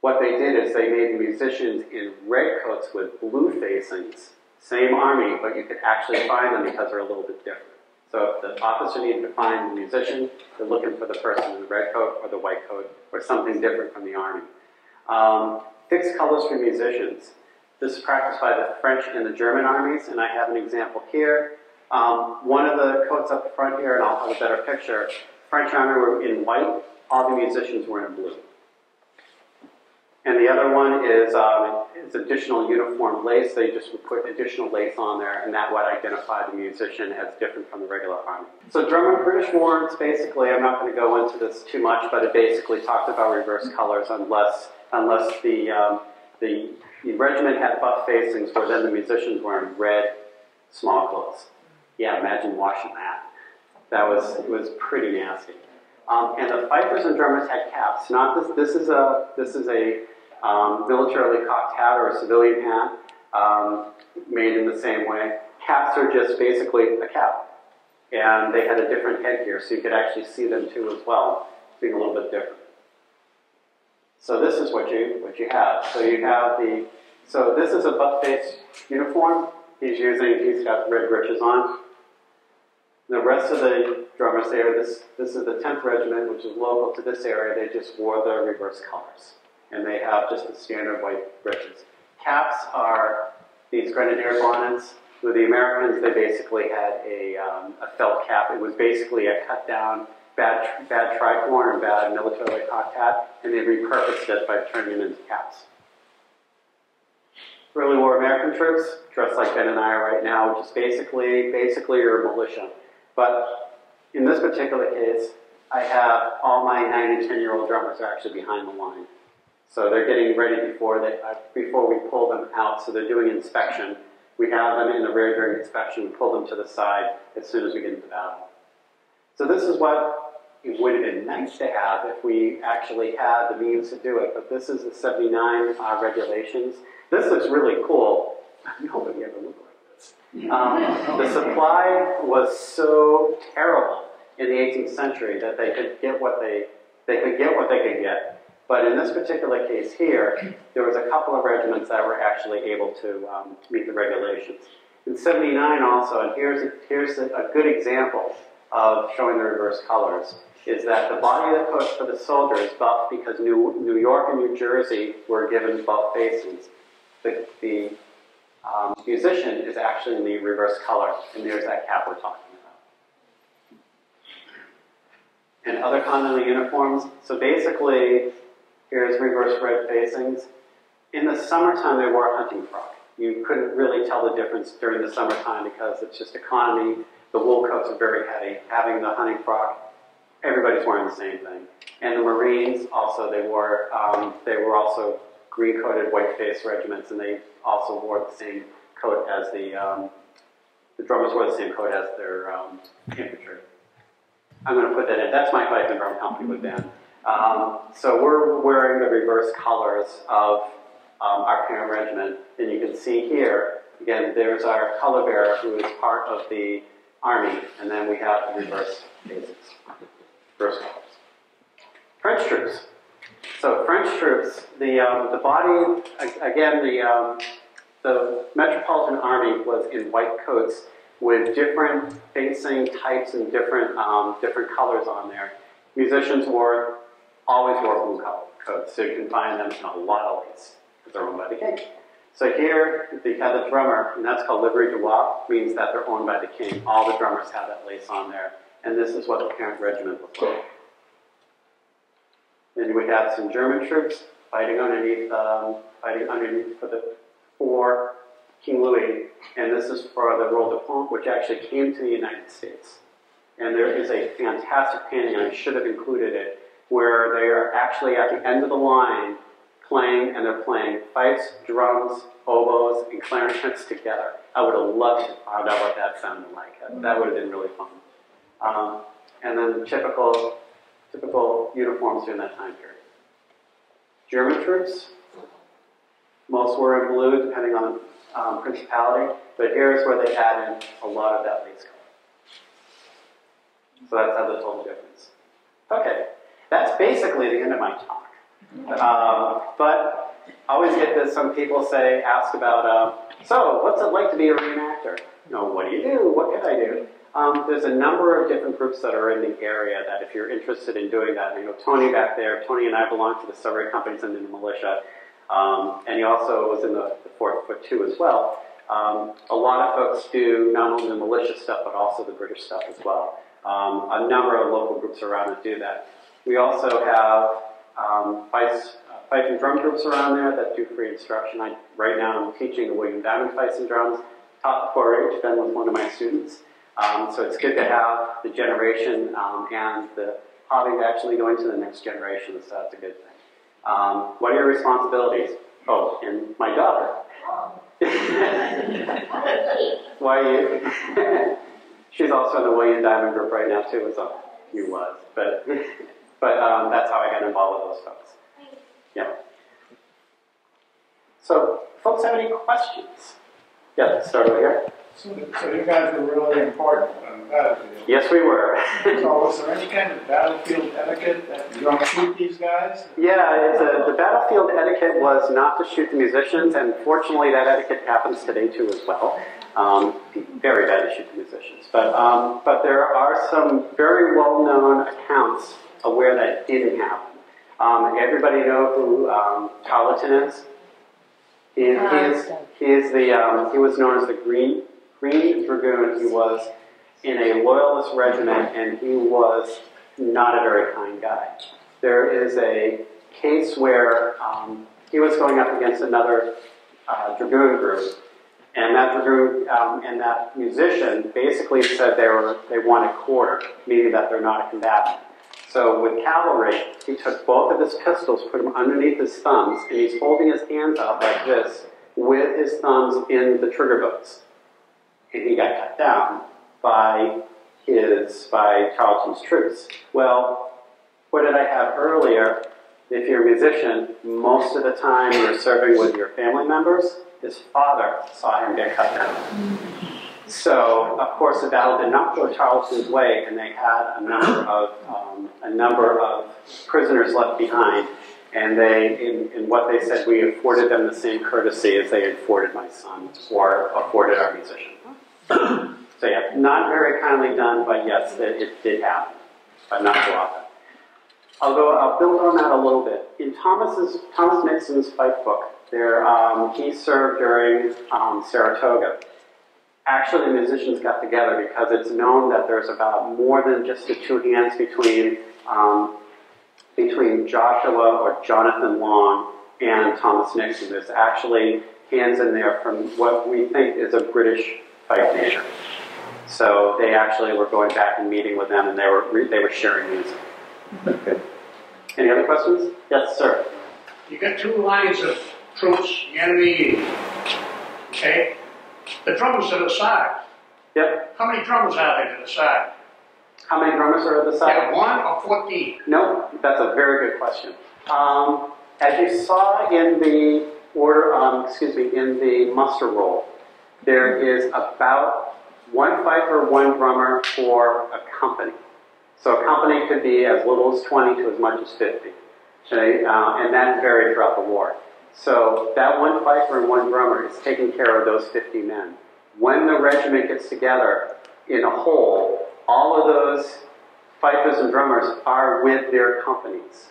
What they did is they made musicians in red coats with blue facings, same army, but you could actually find them because they're a little bit different. So if the officer needed to find the musician, they're looking for the person in the red coat or the white coat or something different from the army. Um, fixed colors for musicians. This is practiced by the French and the German armies, and I have an example here. Um, one of the coats up front here, and I'll have a better picture. French army were in white, all the musicians were in blue. And the other one is, um, additional uniform lace. They just would put additional lace on there, and that would identify the musician as different from the regular army. So German British warrants, basically, I'm not going to go into this too much, but it basically talked about reverse colors unless, unless the, um, the, the regiment had buff facings where then the musicians were in red small clothes. Yeah, imagine washing that. That was, was pretty nasty. Um, and the fifers and drummers had caps. Not this. This is a this is a um, militarily cocked hat or a civilian hat um, made in the same way. Caps are just basically a cap, and they had a different headgear, so you could actually see them too as well, being a little bit different. So this is what you what you have. So you have the so this is a butt face uniform. He's using he's got red breeches on. The rest of the drummers there, this, this is the 10th Regiment, which is local to this area. They just wore the reverse colors. And they have just the standard white breeches. Caps are these grenadier bonnets. With the Americans, they basically had a, um, a felt cap. It was basically a cut down, bad, bad tricorn bad military cocked hat, and they repurposed it by turning it into caps. Early war American troops, dressed like Ben and I are right now, which is basically, basically your militia. But in this particular case, I have all my 9 and 10 year old drummers are actually behind the line. So they're getting ready before, they, uh, before we pull them out. So they're doing inspection. We have them in the rear during inspection. We pull them to the side as soon as we get into battle. So this is what it would have been nice to have if we actually had the means to do it. But this is the 79 uh, regulations. This looks really cool. *laughs* Um, the supply was so terrible in the 18th century that they could get what they they could get what they could get. But in this particular case here, there was a couple of regiments that were actually able to um, meet the regulations. In 79 also, and here's a, here's a, good example of showing the reverse colors is that the body of the coat for the soldiers is buff because New, New York and New Jersey were given buff facings. The, the um, musician is actually in the reverse color, and there's that cap we're talking about. And other commonly uniforms, so basically, here's reverse red facings. In the summertime, they wore a hunting frock. You couldn't really tell the difference during the summertime because it's just economy. The wool coats are very heavy. Having the hunting frock, everybody's wearing the same thing. And the Marines also, they wore, um, they were also green-coated white-face regiments, and they also wore the same coat as the, um, the drummers wore the same coat as their um, infantry. I'm going to put that in. That's my and drum company with band. Um, so we're wearing the reverse colors of um, our parent regiment, and you can see here, again, there's our color bearer who is part of the army, and then we have the reverse basics, reverse colors. French troops. So French troops, the, um, the body, again, the, um, the Metropolitan Army was in white coats with different facing types and different, um, different colors on there. Musicians wore, always wore blue coats, so you can find them in a lot of ways because they're owned by the king. So here, you have the drummer, and that's called livery droit, means that they're owned by the king. All the drummers have that lace on there. And this is what the parent regiment looked like. Then we have some German troops fighting underneath, um, fighting underneath for the for King Louis, and this is for the Royal Deux-Ponts, which actually came to the United States. And there is a fantastic painting, I should have included it, where they are actually at the end of the line playing, and they're playing fifes, drums, oboes, and clarinets together. I would have loved to find out what that sounded like. That would have been really fun. Um, and then the typical, typical uniforms during that time period. German troops, most were in blue, depending on um, principality, but here's where they add in a lot of that lace color. So that's how the total difference. Okay, that's basically the end of my talk. Um, but I always get this, some people say, ask about, uh, so what's it like to be a reenactor? You know, what do you do? What can I do? Um, there's a number of different groups that are in the area that if you're interested in doing that, you know, Tony back there, Tony and I belong to the Surrey companies and the militia, um, and he also was in the, the Fourth Foot too as well. Um, a lot of folks do not only the militia stuff, but also the British stuff as well. Um, a number of local groups around that do that. We also have um, fife, uh, and drum groups around there that do free instruction. I, right now I'm teaching the William Diamond Fifes and Drums, top 4-H, Ben was one of my students. Um, so it's good to have the generation um, and the hobby actually going to the next generation, so that's a good thing. Um, what are your responsibilities? Oh, and my daughter. *laughs* Why you? *laughs* She's also in the William Diamond group right now too, as you was, but *laughs* but um, that's how I got involved with those folks. Yeah. So, folks have any questions? Yeah, start over here. So, so you guys were really important on the battlefield. Yes, we were. so was there any kind of battlefield etiquette that you don't shoot these guys? Yeah, it's a, the battlefield etiquette was not to shoot the musicians, and fortunately that etiquette happens today too as well. Um, very bad to shoot the musicians. But, um, but there are some very well-known accounts of where that didn't happen. Um, everybody know who um, Tarleton is? He, he is, he is the, um, he was known as the Green, Green Dragoon. He was in a loyalist regiment and he was not a very kind guy. There is a case where um, he was going up against another uh, dragoon group, and that dragoon um, and that musician basically said they were they want a quarter, meaning that they're not a combatant. So with cavalry, he took both of his pistols, put them underneath his thumbs, and he's holding his hands out like this with his thumbs in the trigger boats. And he got cut down by his by Tarleton's troops. Well, what did I have earlier? If you're a musician, most of the time you're serving with your family members. His father saw him get cut down. So, of course, the battle did not go Tarleton's way, and they had a number of um, a number of prisoners left behind. And they, in, in, what they said, we afforded them the same courtesy as they afforded my son or afforded our musician. *coughs* So yeah, not very kindly done, but yes, it, it did happen, but not so often. I'll go. I'll build on that a little bit. In Thomas's Thomas Nixon's fife book, there um, he served during um, Saratoga. Actually, the musicians got together because it's known that there's about more than just the two hands between um, between Joshua or Jonathan Long and Thomas Nixon. There's actually hands in there from what we think is a British fife major. So they actually were going back and meeting with them, and they were they were sharing music. Good. Any other questions? Yes, sir. You got two lines of troops, the enemy, okay? The drummers to the side. Yep. How many drummers are there to the side? How many drummers are at the side? Yeah, one or fourteen? No, that's a very good question. Um, as you saw in the order, um, excuse me, in the muster roll, there is about one fifer, one drummer for a company. So a company could be as little as 20 to as much as 50. Okay? Uh, and that varied throughout the war. So that one fifer and one drummer is taking care of those 50 men. When the regiment gets together in a whole, all of those fifers and drummers are with their companies.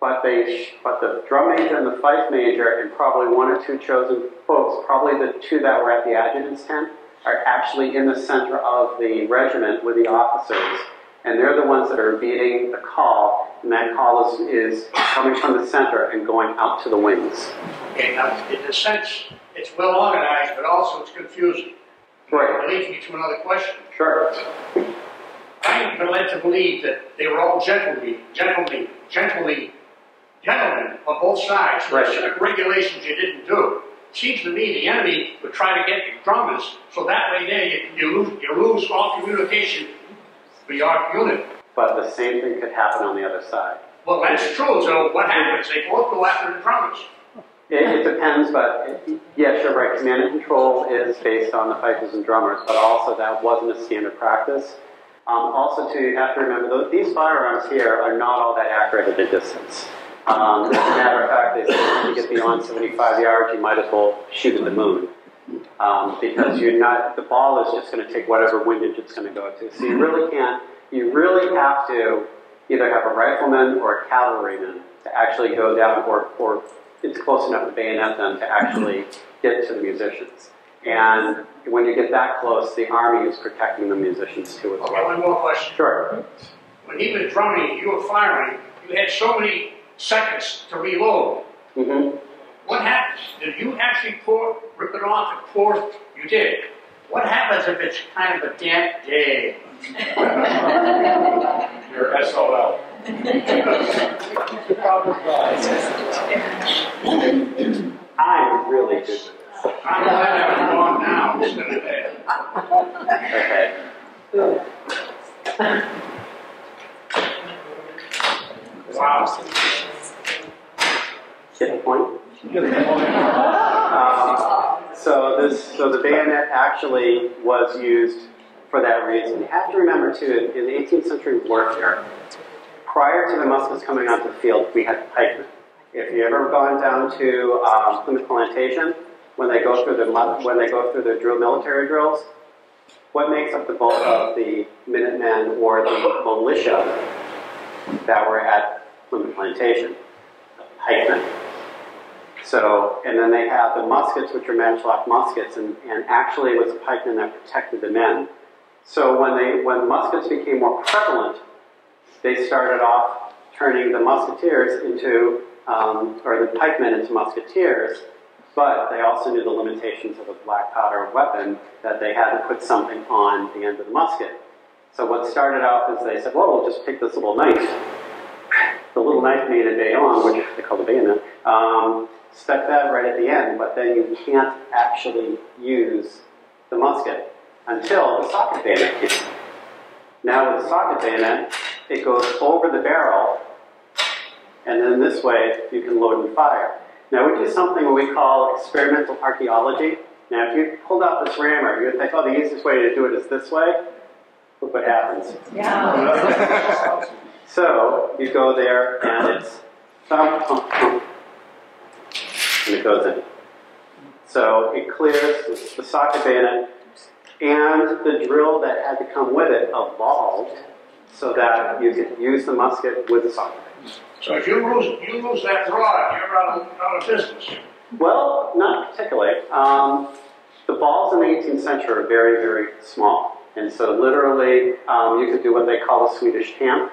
But they, but the drum major and the fife major, and probably one or two chosen folks, probably the two that were at the adjutant's tent, are actually in the center of the regiment with the officers, and they're the ones that are beating the call, and that call is, is coming from the center and going out to the wings. Okay, now, in a sense, it's well organized, but also it's confusing. Right. It leads me to another question. Sure. I've been led to believe that they were all gentlemen, gentlemen, gentlemen, gentlemen on both sides. Right. regulations you didn't do. Seems to me the enemy would try to get the drummers, so that way there you, you lose, you lose all communication for your unit. But the same thing could happen on the other side. Well, that's true, so what happens? They both go after the drummers. It, it depends, but yes, you're right. Command and control is based on the fifers and drummers, but also that wasn't a standard practice. Um, also, too, you have to remember those, these firearms here are not all that accurate at a distance. Um, as a matter of fact, they say if you get beyond 75 yards, you might as well shoot at the moon. Um, because you're not, the ball is just going to take whatever windage it's going to go to. So you really can't, you really have to either have a rifleman or a cavalryman to actually go down, or, or it's close enough to bayonet them to actually get to the musicians. And when you get that close, the army is protecting the musicians too as Okay, well. one more question. Sure. When he was drumming, you were firing, you had so many seconds to reload. hmm What happens? Did you actually pour, rip it off and pour? You did. What happens if it's kind of a damp day? *laughs* Your SOL. *laughs* I'm really good this. I'm glad I'm gone now instead of there. Okay. Wow. Get the point? Um, so this, so the bayonet actually was used for that reason. You have to remember too, in the 18th century warfare, prior to the muskets coming onto the field, we had pikemen. If you ever gone down to um, Plymouth Plantation, when they go through the when they go through the drill military drills, what makes up the bulk of the Minutemen or the militia that were at Plymouth Plantation? Pikemen. So, and then they have the muskets, which are matchlock muskets, and, and actually it was the pikemen that protected the men. So when they when muskets became more prevalent, they started off turning the musketeers into, um, or the pikemen into musketeers, but they also knew the limitations of a black powder weapon that they had to put something on the end of the musket. So what started off is they said, well, we'll just pick this little knife. The little knife made a bayon, which they call the bayonet, um, stuck that right at the end, but then you can't actually use the musket until the socket bayonet came. Now with the socket bayonet, it goes over the barrel, and then this way you can load and fire. Now we do something we call experimental archaeology. Now if you pulled out this rammer, you would think, oh, the easiest way to do it is this way. Look what happens. Yeah. *laughs* So you go there and it's thump, thump, thump, and it goes in. So it clears the, socket bayonet, And the drill that had to come with it evolved so that you could use the musket with the socket. So if you lose, you lose that rod, you're out of, out of business. Well, not particularly. Um, the balls in the 18th century are very, very small. And so literally, um, you could do what they call a Swedish tamp,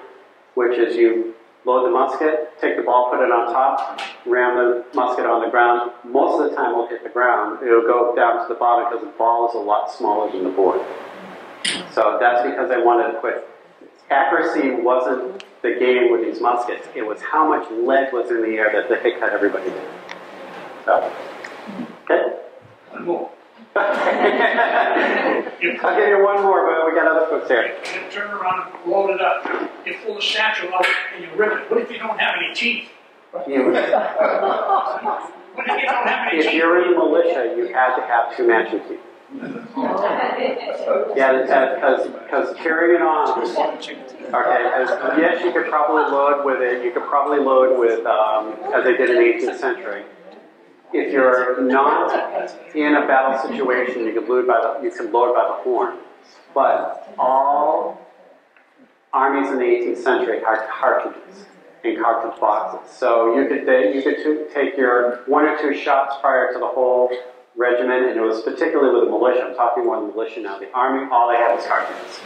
which is you load the musket, take the ball, put it on top, ram the musket on the ground. Most of the time, it'll hit the ground. It'll go down to the bottom because the ball is a lot smaller than the board. So that's because I wanted to put accuracy wasn't the game with these muskets. It was how much lead was in the air that they cut everybody did. So, okay. One more. *laughs* I'll give you one more, but we got other folks here. You turn around and load it up. You pull the satchel out and you rip it. What if you don't have any teeth? You, What if you don't have any if teeth? you're in militia, you had to have two matching teeth. *laughs* Yeah, because because carrying it on. Okay, as, yes, you could probably load with it. You could probably load with, um, as they did in the 18th century. If you're not in a battle situation, you could load by the you can load by the horn. But all armies in the 18th century had cartridges in cartridge boxes. So you could you could take your one or two shots prior to the whole regiment, and it was particularly with the militia. I'm talking more the militia now. The army, all they had was cartridges.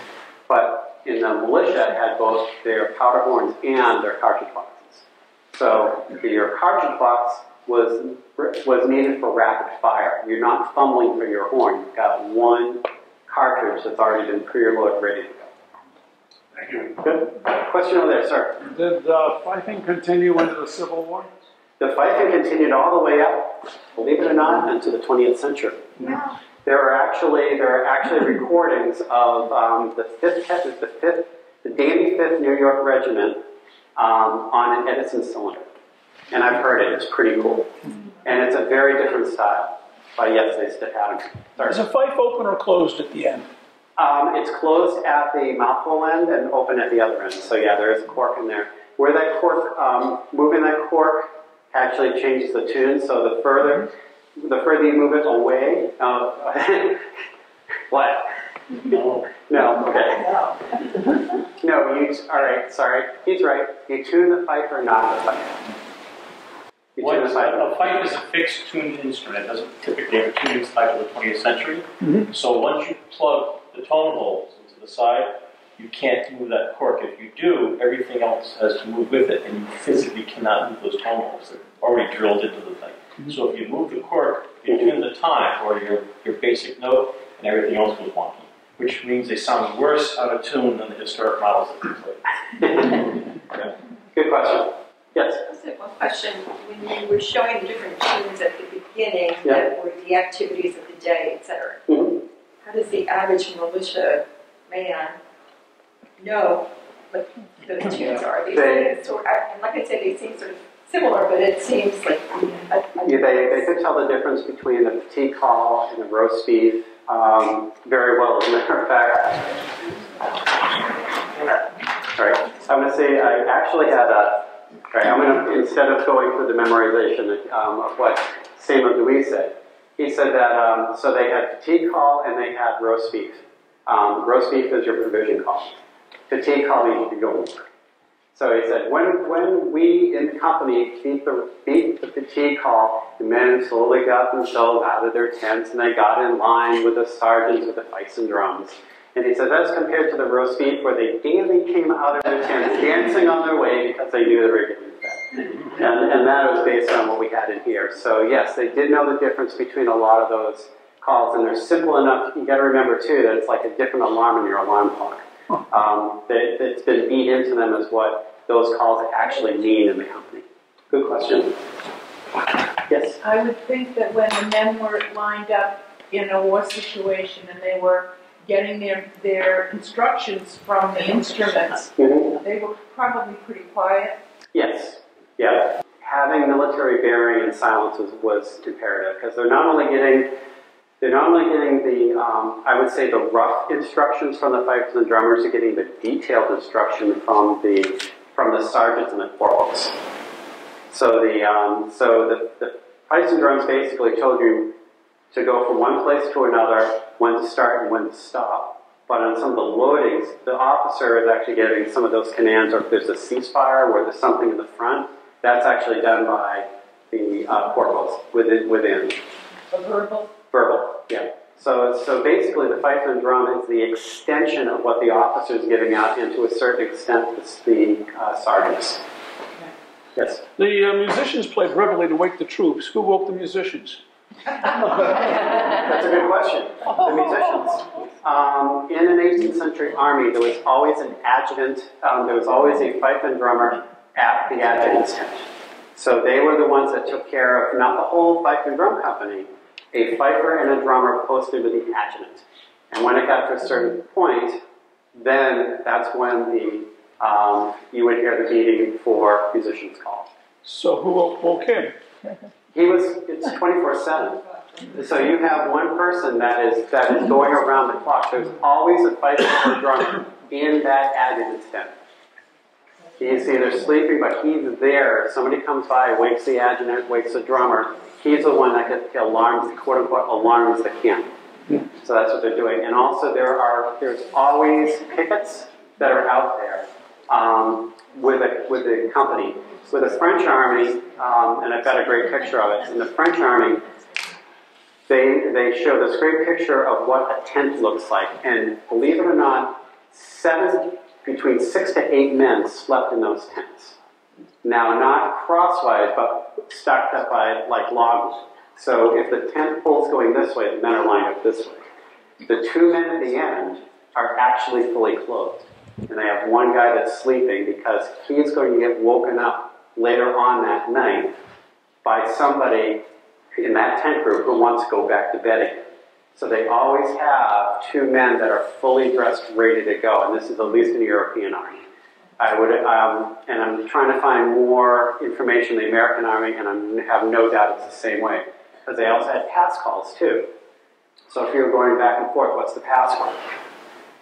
But in the militia, had both their powder horns and their cartridge boxes. So your cartridge box was was needed for rapid fire. You're not fumbling for your horn. You've got one cartridge that's already been preloaded, ready to go. Thank you. Good. Question over there, sir. Did uh, fifing continue into the Civil War? The fifing continued all the way up, believe it or not, into the 20th century. There are actually there are actually recordings of um, the fifth the fifth the Danny Fifth New York Regiment um, on an Edison cylinder, and I've heard it. It's pretty cool, and it's a very different style. But yes, they still had them. Sorry. Is the fife open or closed at the end? Um, it's closed at the mouthful end and open at the other end. So yeah, there is a cork in there. Where that cork, um, moving that cork actually changes the tune. So the further, the further you move it away. Uh, *laughs* what? No. No. Okay. *laughs* No. You. All right. Sorry. He's right. You tune the fife or not the fife. You tune the Once, fife. a fife is a fixed tuned instrument, it doesn't typically have a tuning cycle of the 20th century. Mm-hmm. So once you plug the tone holes into the side, you can't move that cork. If you do, everything else has to move with it, and you physically cannot move those tone holes. They're already drilled into the thing. Mm-hmm. So if you move the cork, you tune the time or your, your basic note, and everything else goes wonky. Which means they sound worse out of tune than the historic models that we played. *laughs* Good question. Yes. I just have one question. When you were showing the different tunes at the beginning Yeah. that were the activities of the day, etc., cetera, Mhm. how does the average militia man know what those tunes are? They They- seem sort I- and like I said, they seem sort of similar, but it seems like a, a, Yeah, they, they could tell the difference between the fatigue call and the roast beef um, very well. As a matter of fact, all right, I'm going to say I actually had a. Right, I'm going to instead of going through the memorization um, of what Samuel Dewees said, he said that um, so they had fatigue call and they had roast beef. Um, roast beef is your provision call. Fatigue call means you go. So he said, when, when we in the company beat the, beat the fatigue call, the men slowly got themselves out of their tents and they got in line with the sergeants with the fifes and drums. And he said, that's compared to the roast beef where they daily came out of their tents dancing on their way because they knew they were getting fed. And, and that was based on what we had in here. So yes, they did know the difference between a lot of those calls and they're simple enough. You got to remember too that it's like a different alarm in your alarm clock. Um, that, that's been beat into them as what those calls actually mean in the company. Good question. Yes. I would think that when the men were lined up in a war situation and they were getting their, their instructions from the instruments, Mhm. they were probably pretty quiet. Yes. Yeah. Having military bearing and silence was, was imperative because they're not only getting they're not only getting the um, I would say the rough instructions from the fifers and drummers, they're getting the detailed instruction from the from the sergeants and the corporals. So the um, so the, the pipes and drums basically told you to go from one place to another when to start and when to stop. But on some of the loadings, the officer is actually getting some of those commands, or if there's a ceasefire where there's something in the front, that's actually done by the uh, corporals within, within A verbal, verbal, yeah. So, so basically, the fife and drum is the extension of what the officer is giving out, and to a certain extent, it's the uh, sergeants. Yes. The uh, musicians played reveille to wake the troops. Who woke the musicians? That's a good question. The musicians. Um, in an 18th century army, there was always an adjutant, um, there was always a fife and drummer at the adjutant's tent. So they were the ones that took care of not the whole fife and drum company, a fifer and a drummer posted with the adjutant. And when it got to a certain point, then that's when the um, you would hear the beating for musicians call. So who woke him? He was, it's 24 7. So you have one person that is, that is going around the clock. There's always a fifer or a drummer in that adjutant's tent. He's either sleeping, but he's there. Somebody comes by, wakes the adjutant, wakes the drummer, he's the one that gets the alarms, quote unquote, alarms the camp. So that's what they're doing. And also there are, there's always pickets that are out there um, with, a, with the company. With the French army, um, and I've got a great picture of it, in the French army, they, they show this great picture of what a tent looks like. And believe it or not, seven, between six to eight men slept in those tents. Now, not crosswise, but stacked up by like logs. So if the tent pole's going this way, the men are lined up this way. The two men at the end are actually fully clothed. And they have one guy that's sleeping because he's going to get woken up later on that night by somebody in that tent group who wants to go back to bed again. So they always have two men that are fully dressed, ready to go, and this is at least in the European Army. I would, um, and I'm trying to find more information in the American Army, and I have no doubt it's the same way, because they also had pass calls too. So if you're going back and forth, what's the password?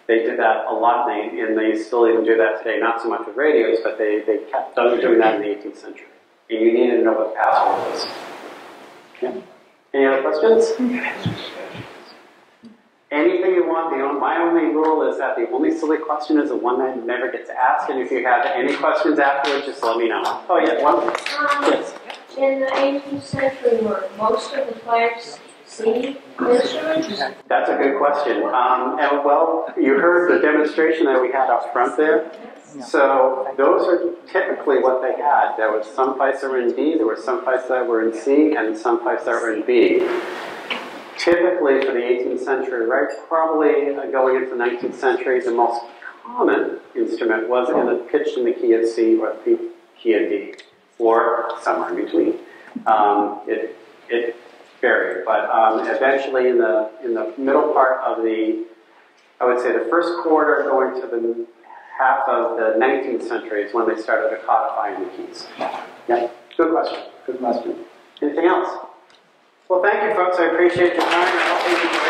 They did that a lot, and they, and they still even do that today. Not so much with radios, but they, they kept doing that in the 18th century. And you needed to know what the password was. Yeah. Any other questions? *laughs* Anything you want. The only, my only rule is that the only silly question is the one that never gets asked. And if you have any questions afterwards, just let me know. Oh yeah, one. Yes. In the 18th century, were most of the flags instruments? That's a good question. Um, and well, you heard the demonstration that we had up front there. So those are typically what they had. There was some fifes that were in D, there were some fifes that were in C, and some fifes that were in B. Typically for the 18th century, right, probably uh, going into the 19th century, the most common instrument was in the pitch in the key of C or the key of D, or somewhere in between. Um, it, it varied, but um, eventually in the, in the middle part of the, I would say the first quarter going to the half of the 19th century is when they started codifying the keys. Yeah, good question. Good question. Anything else? Well, thank you, folks. I appreciate your time.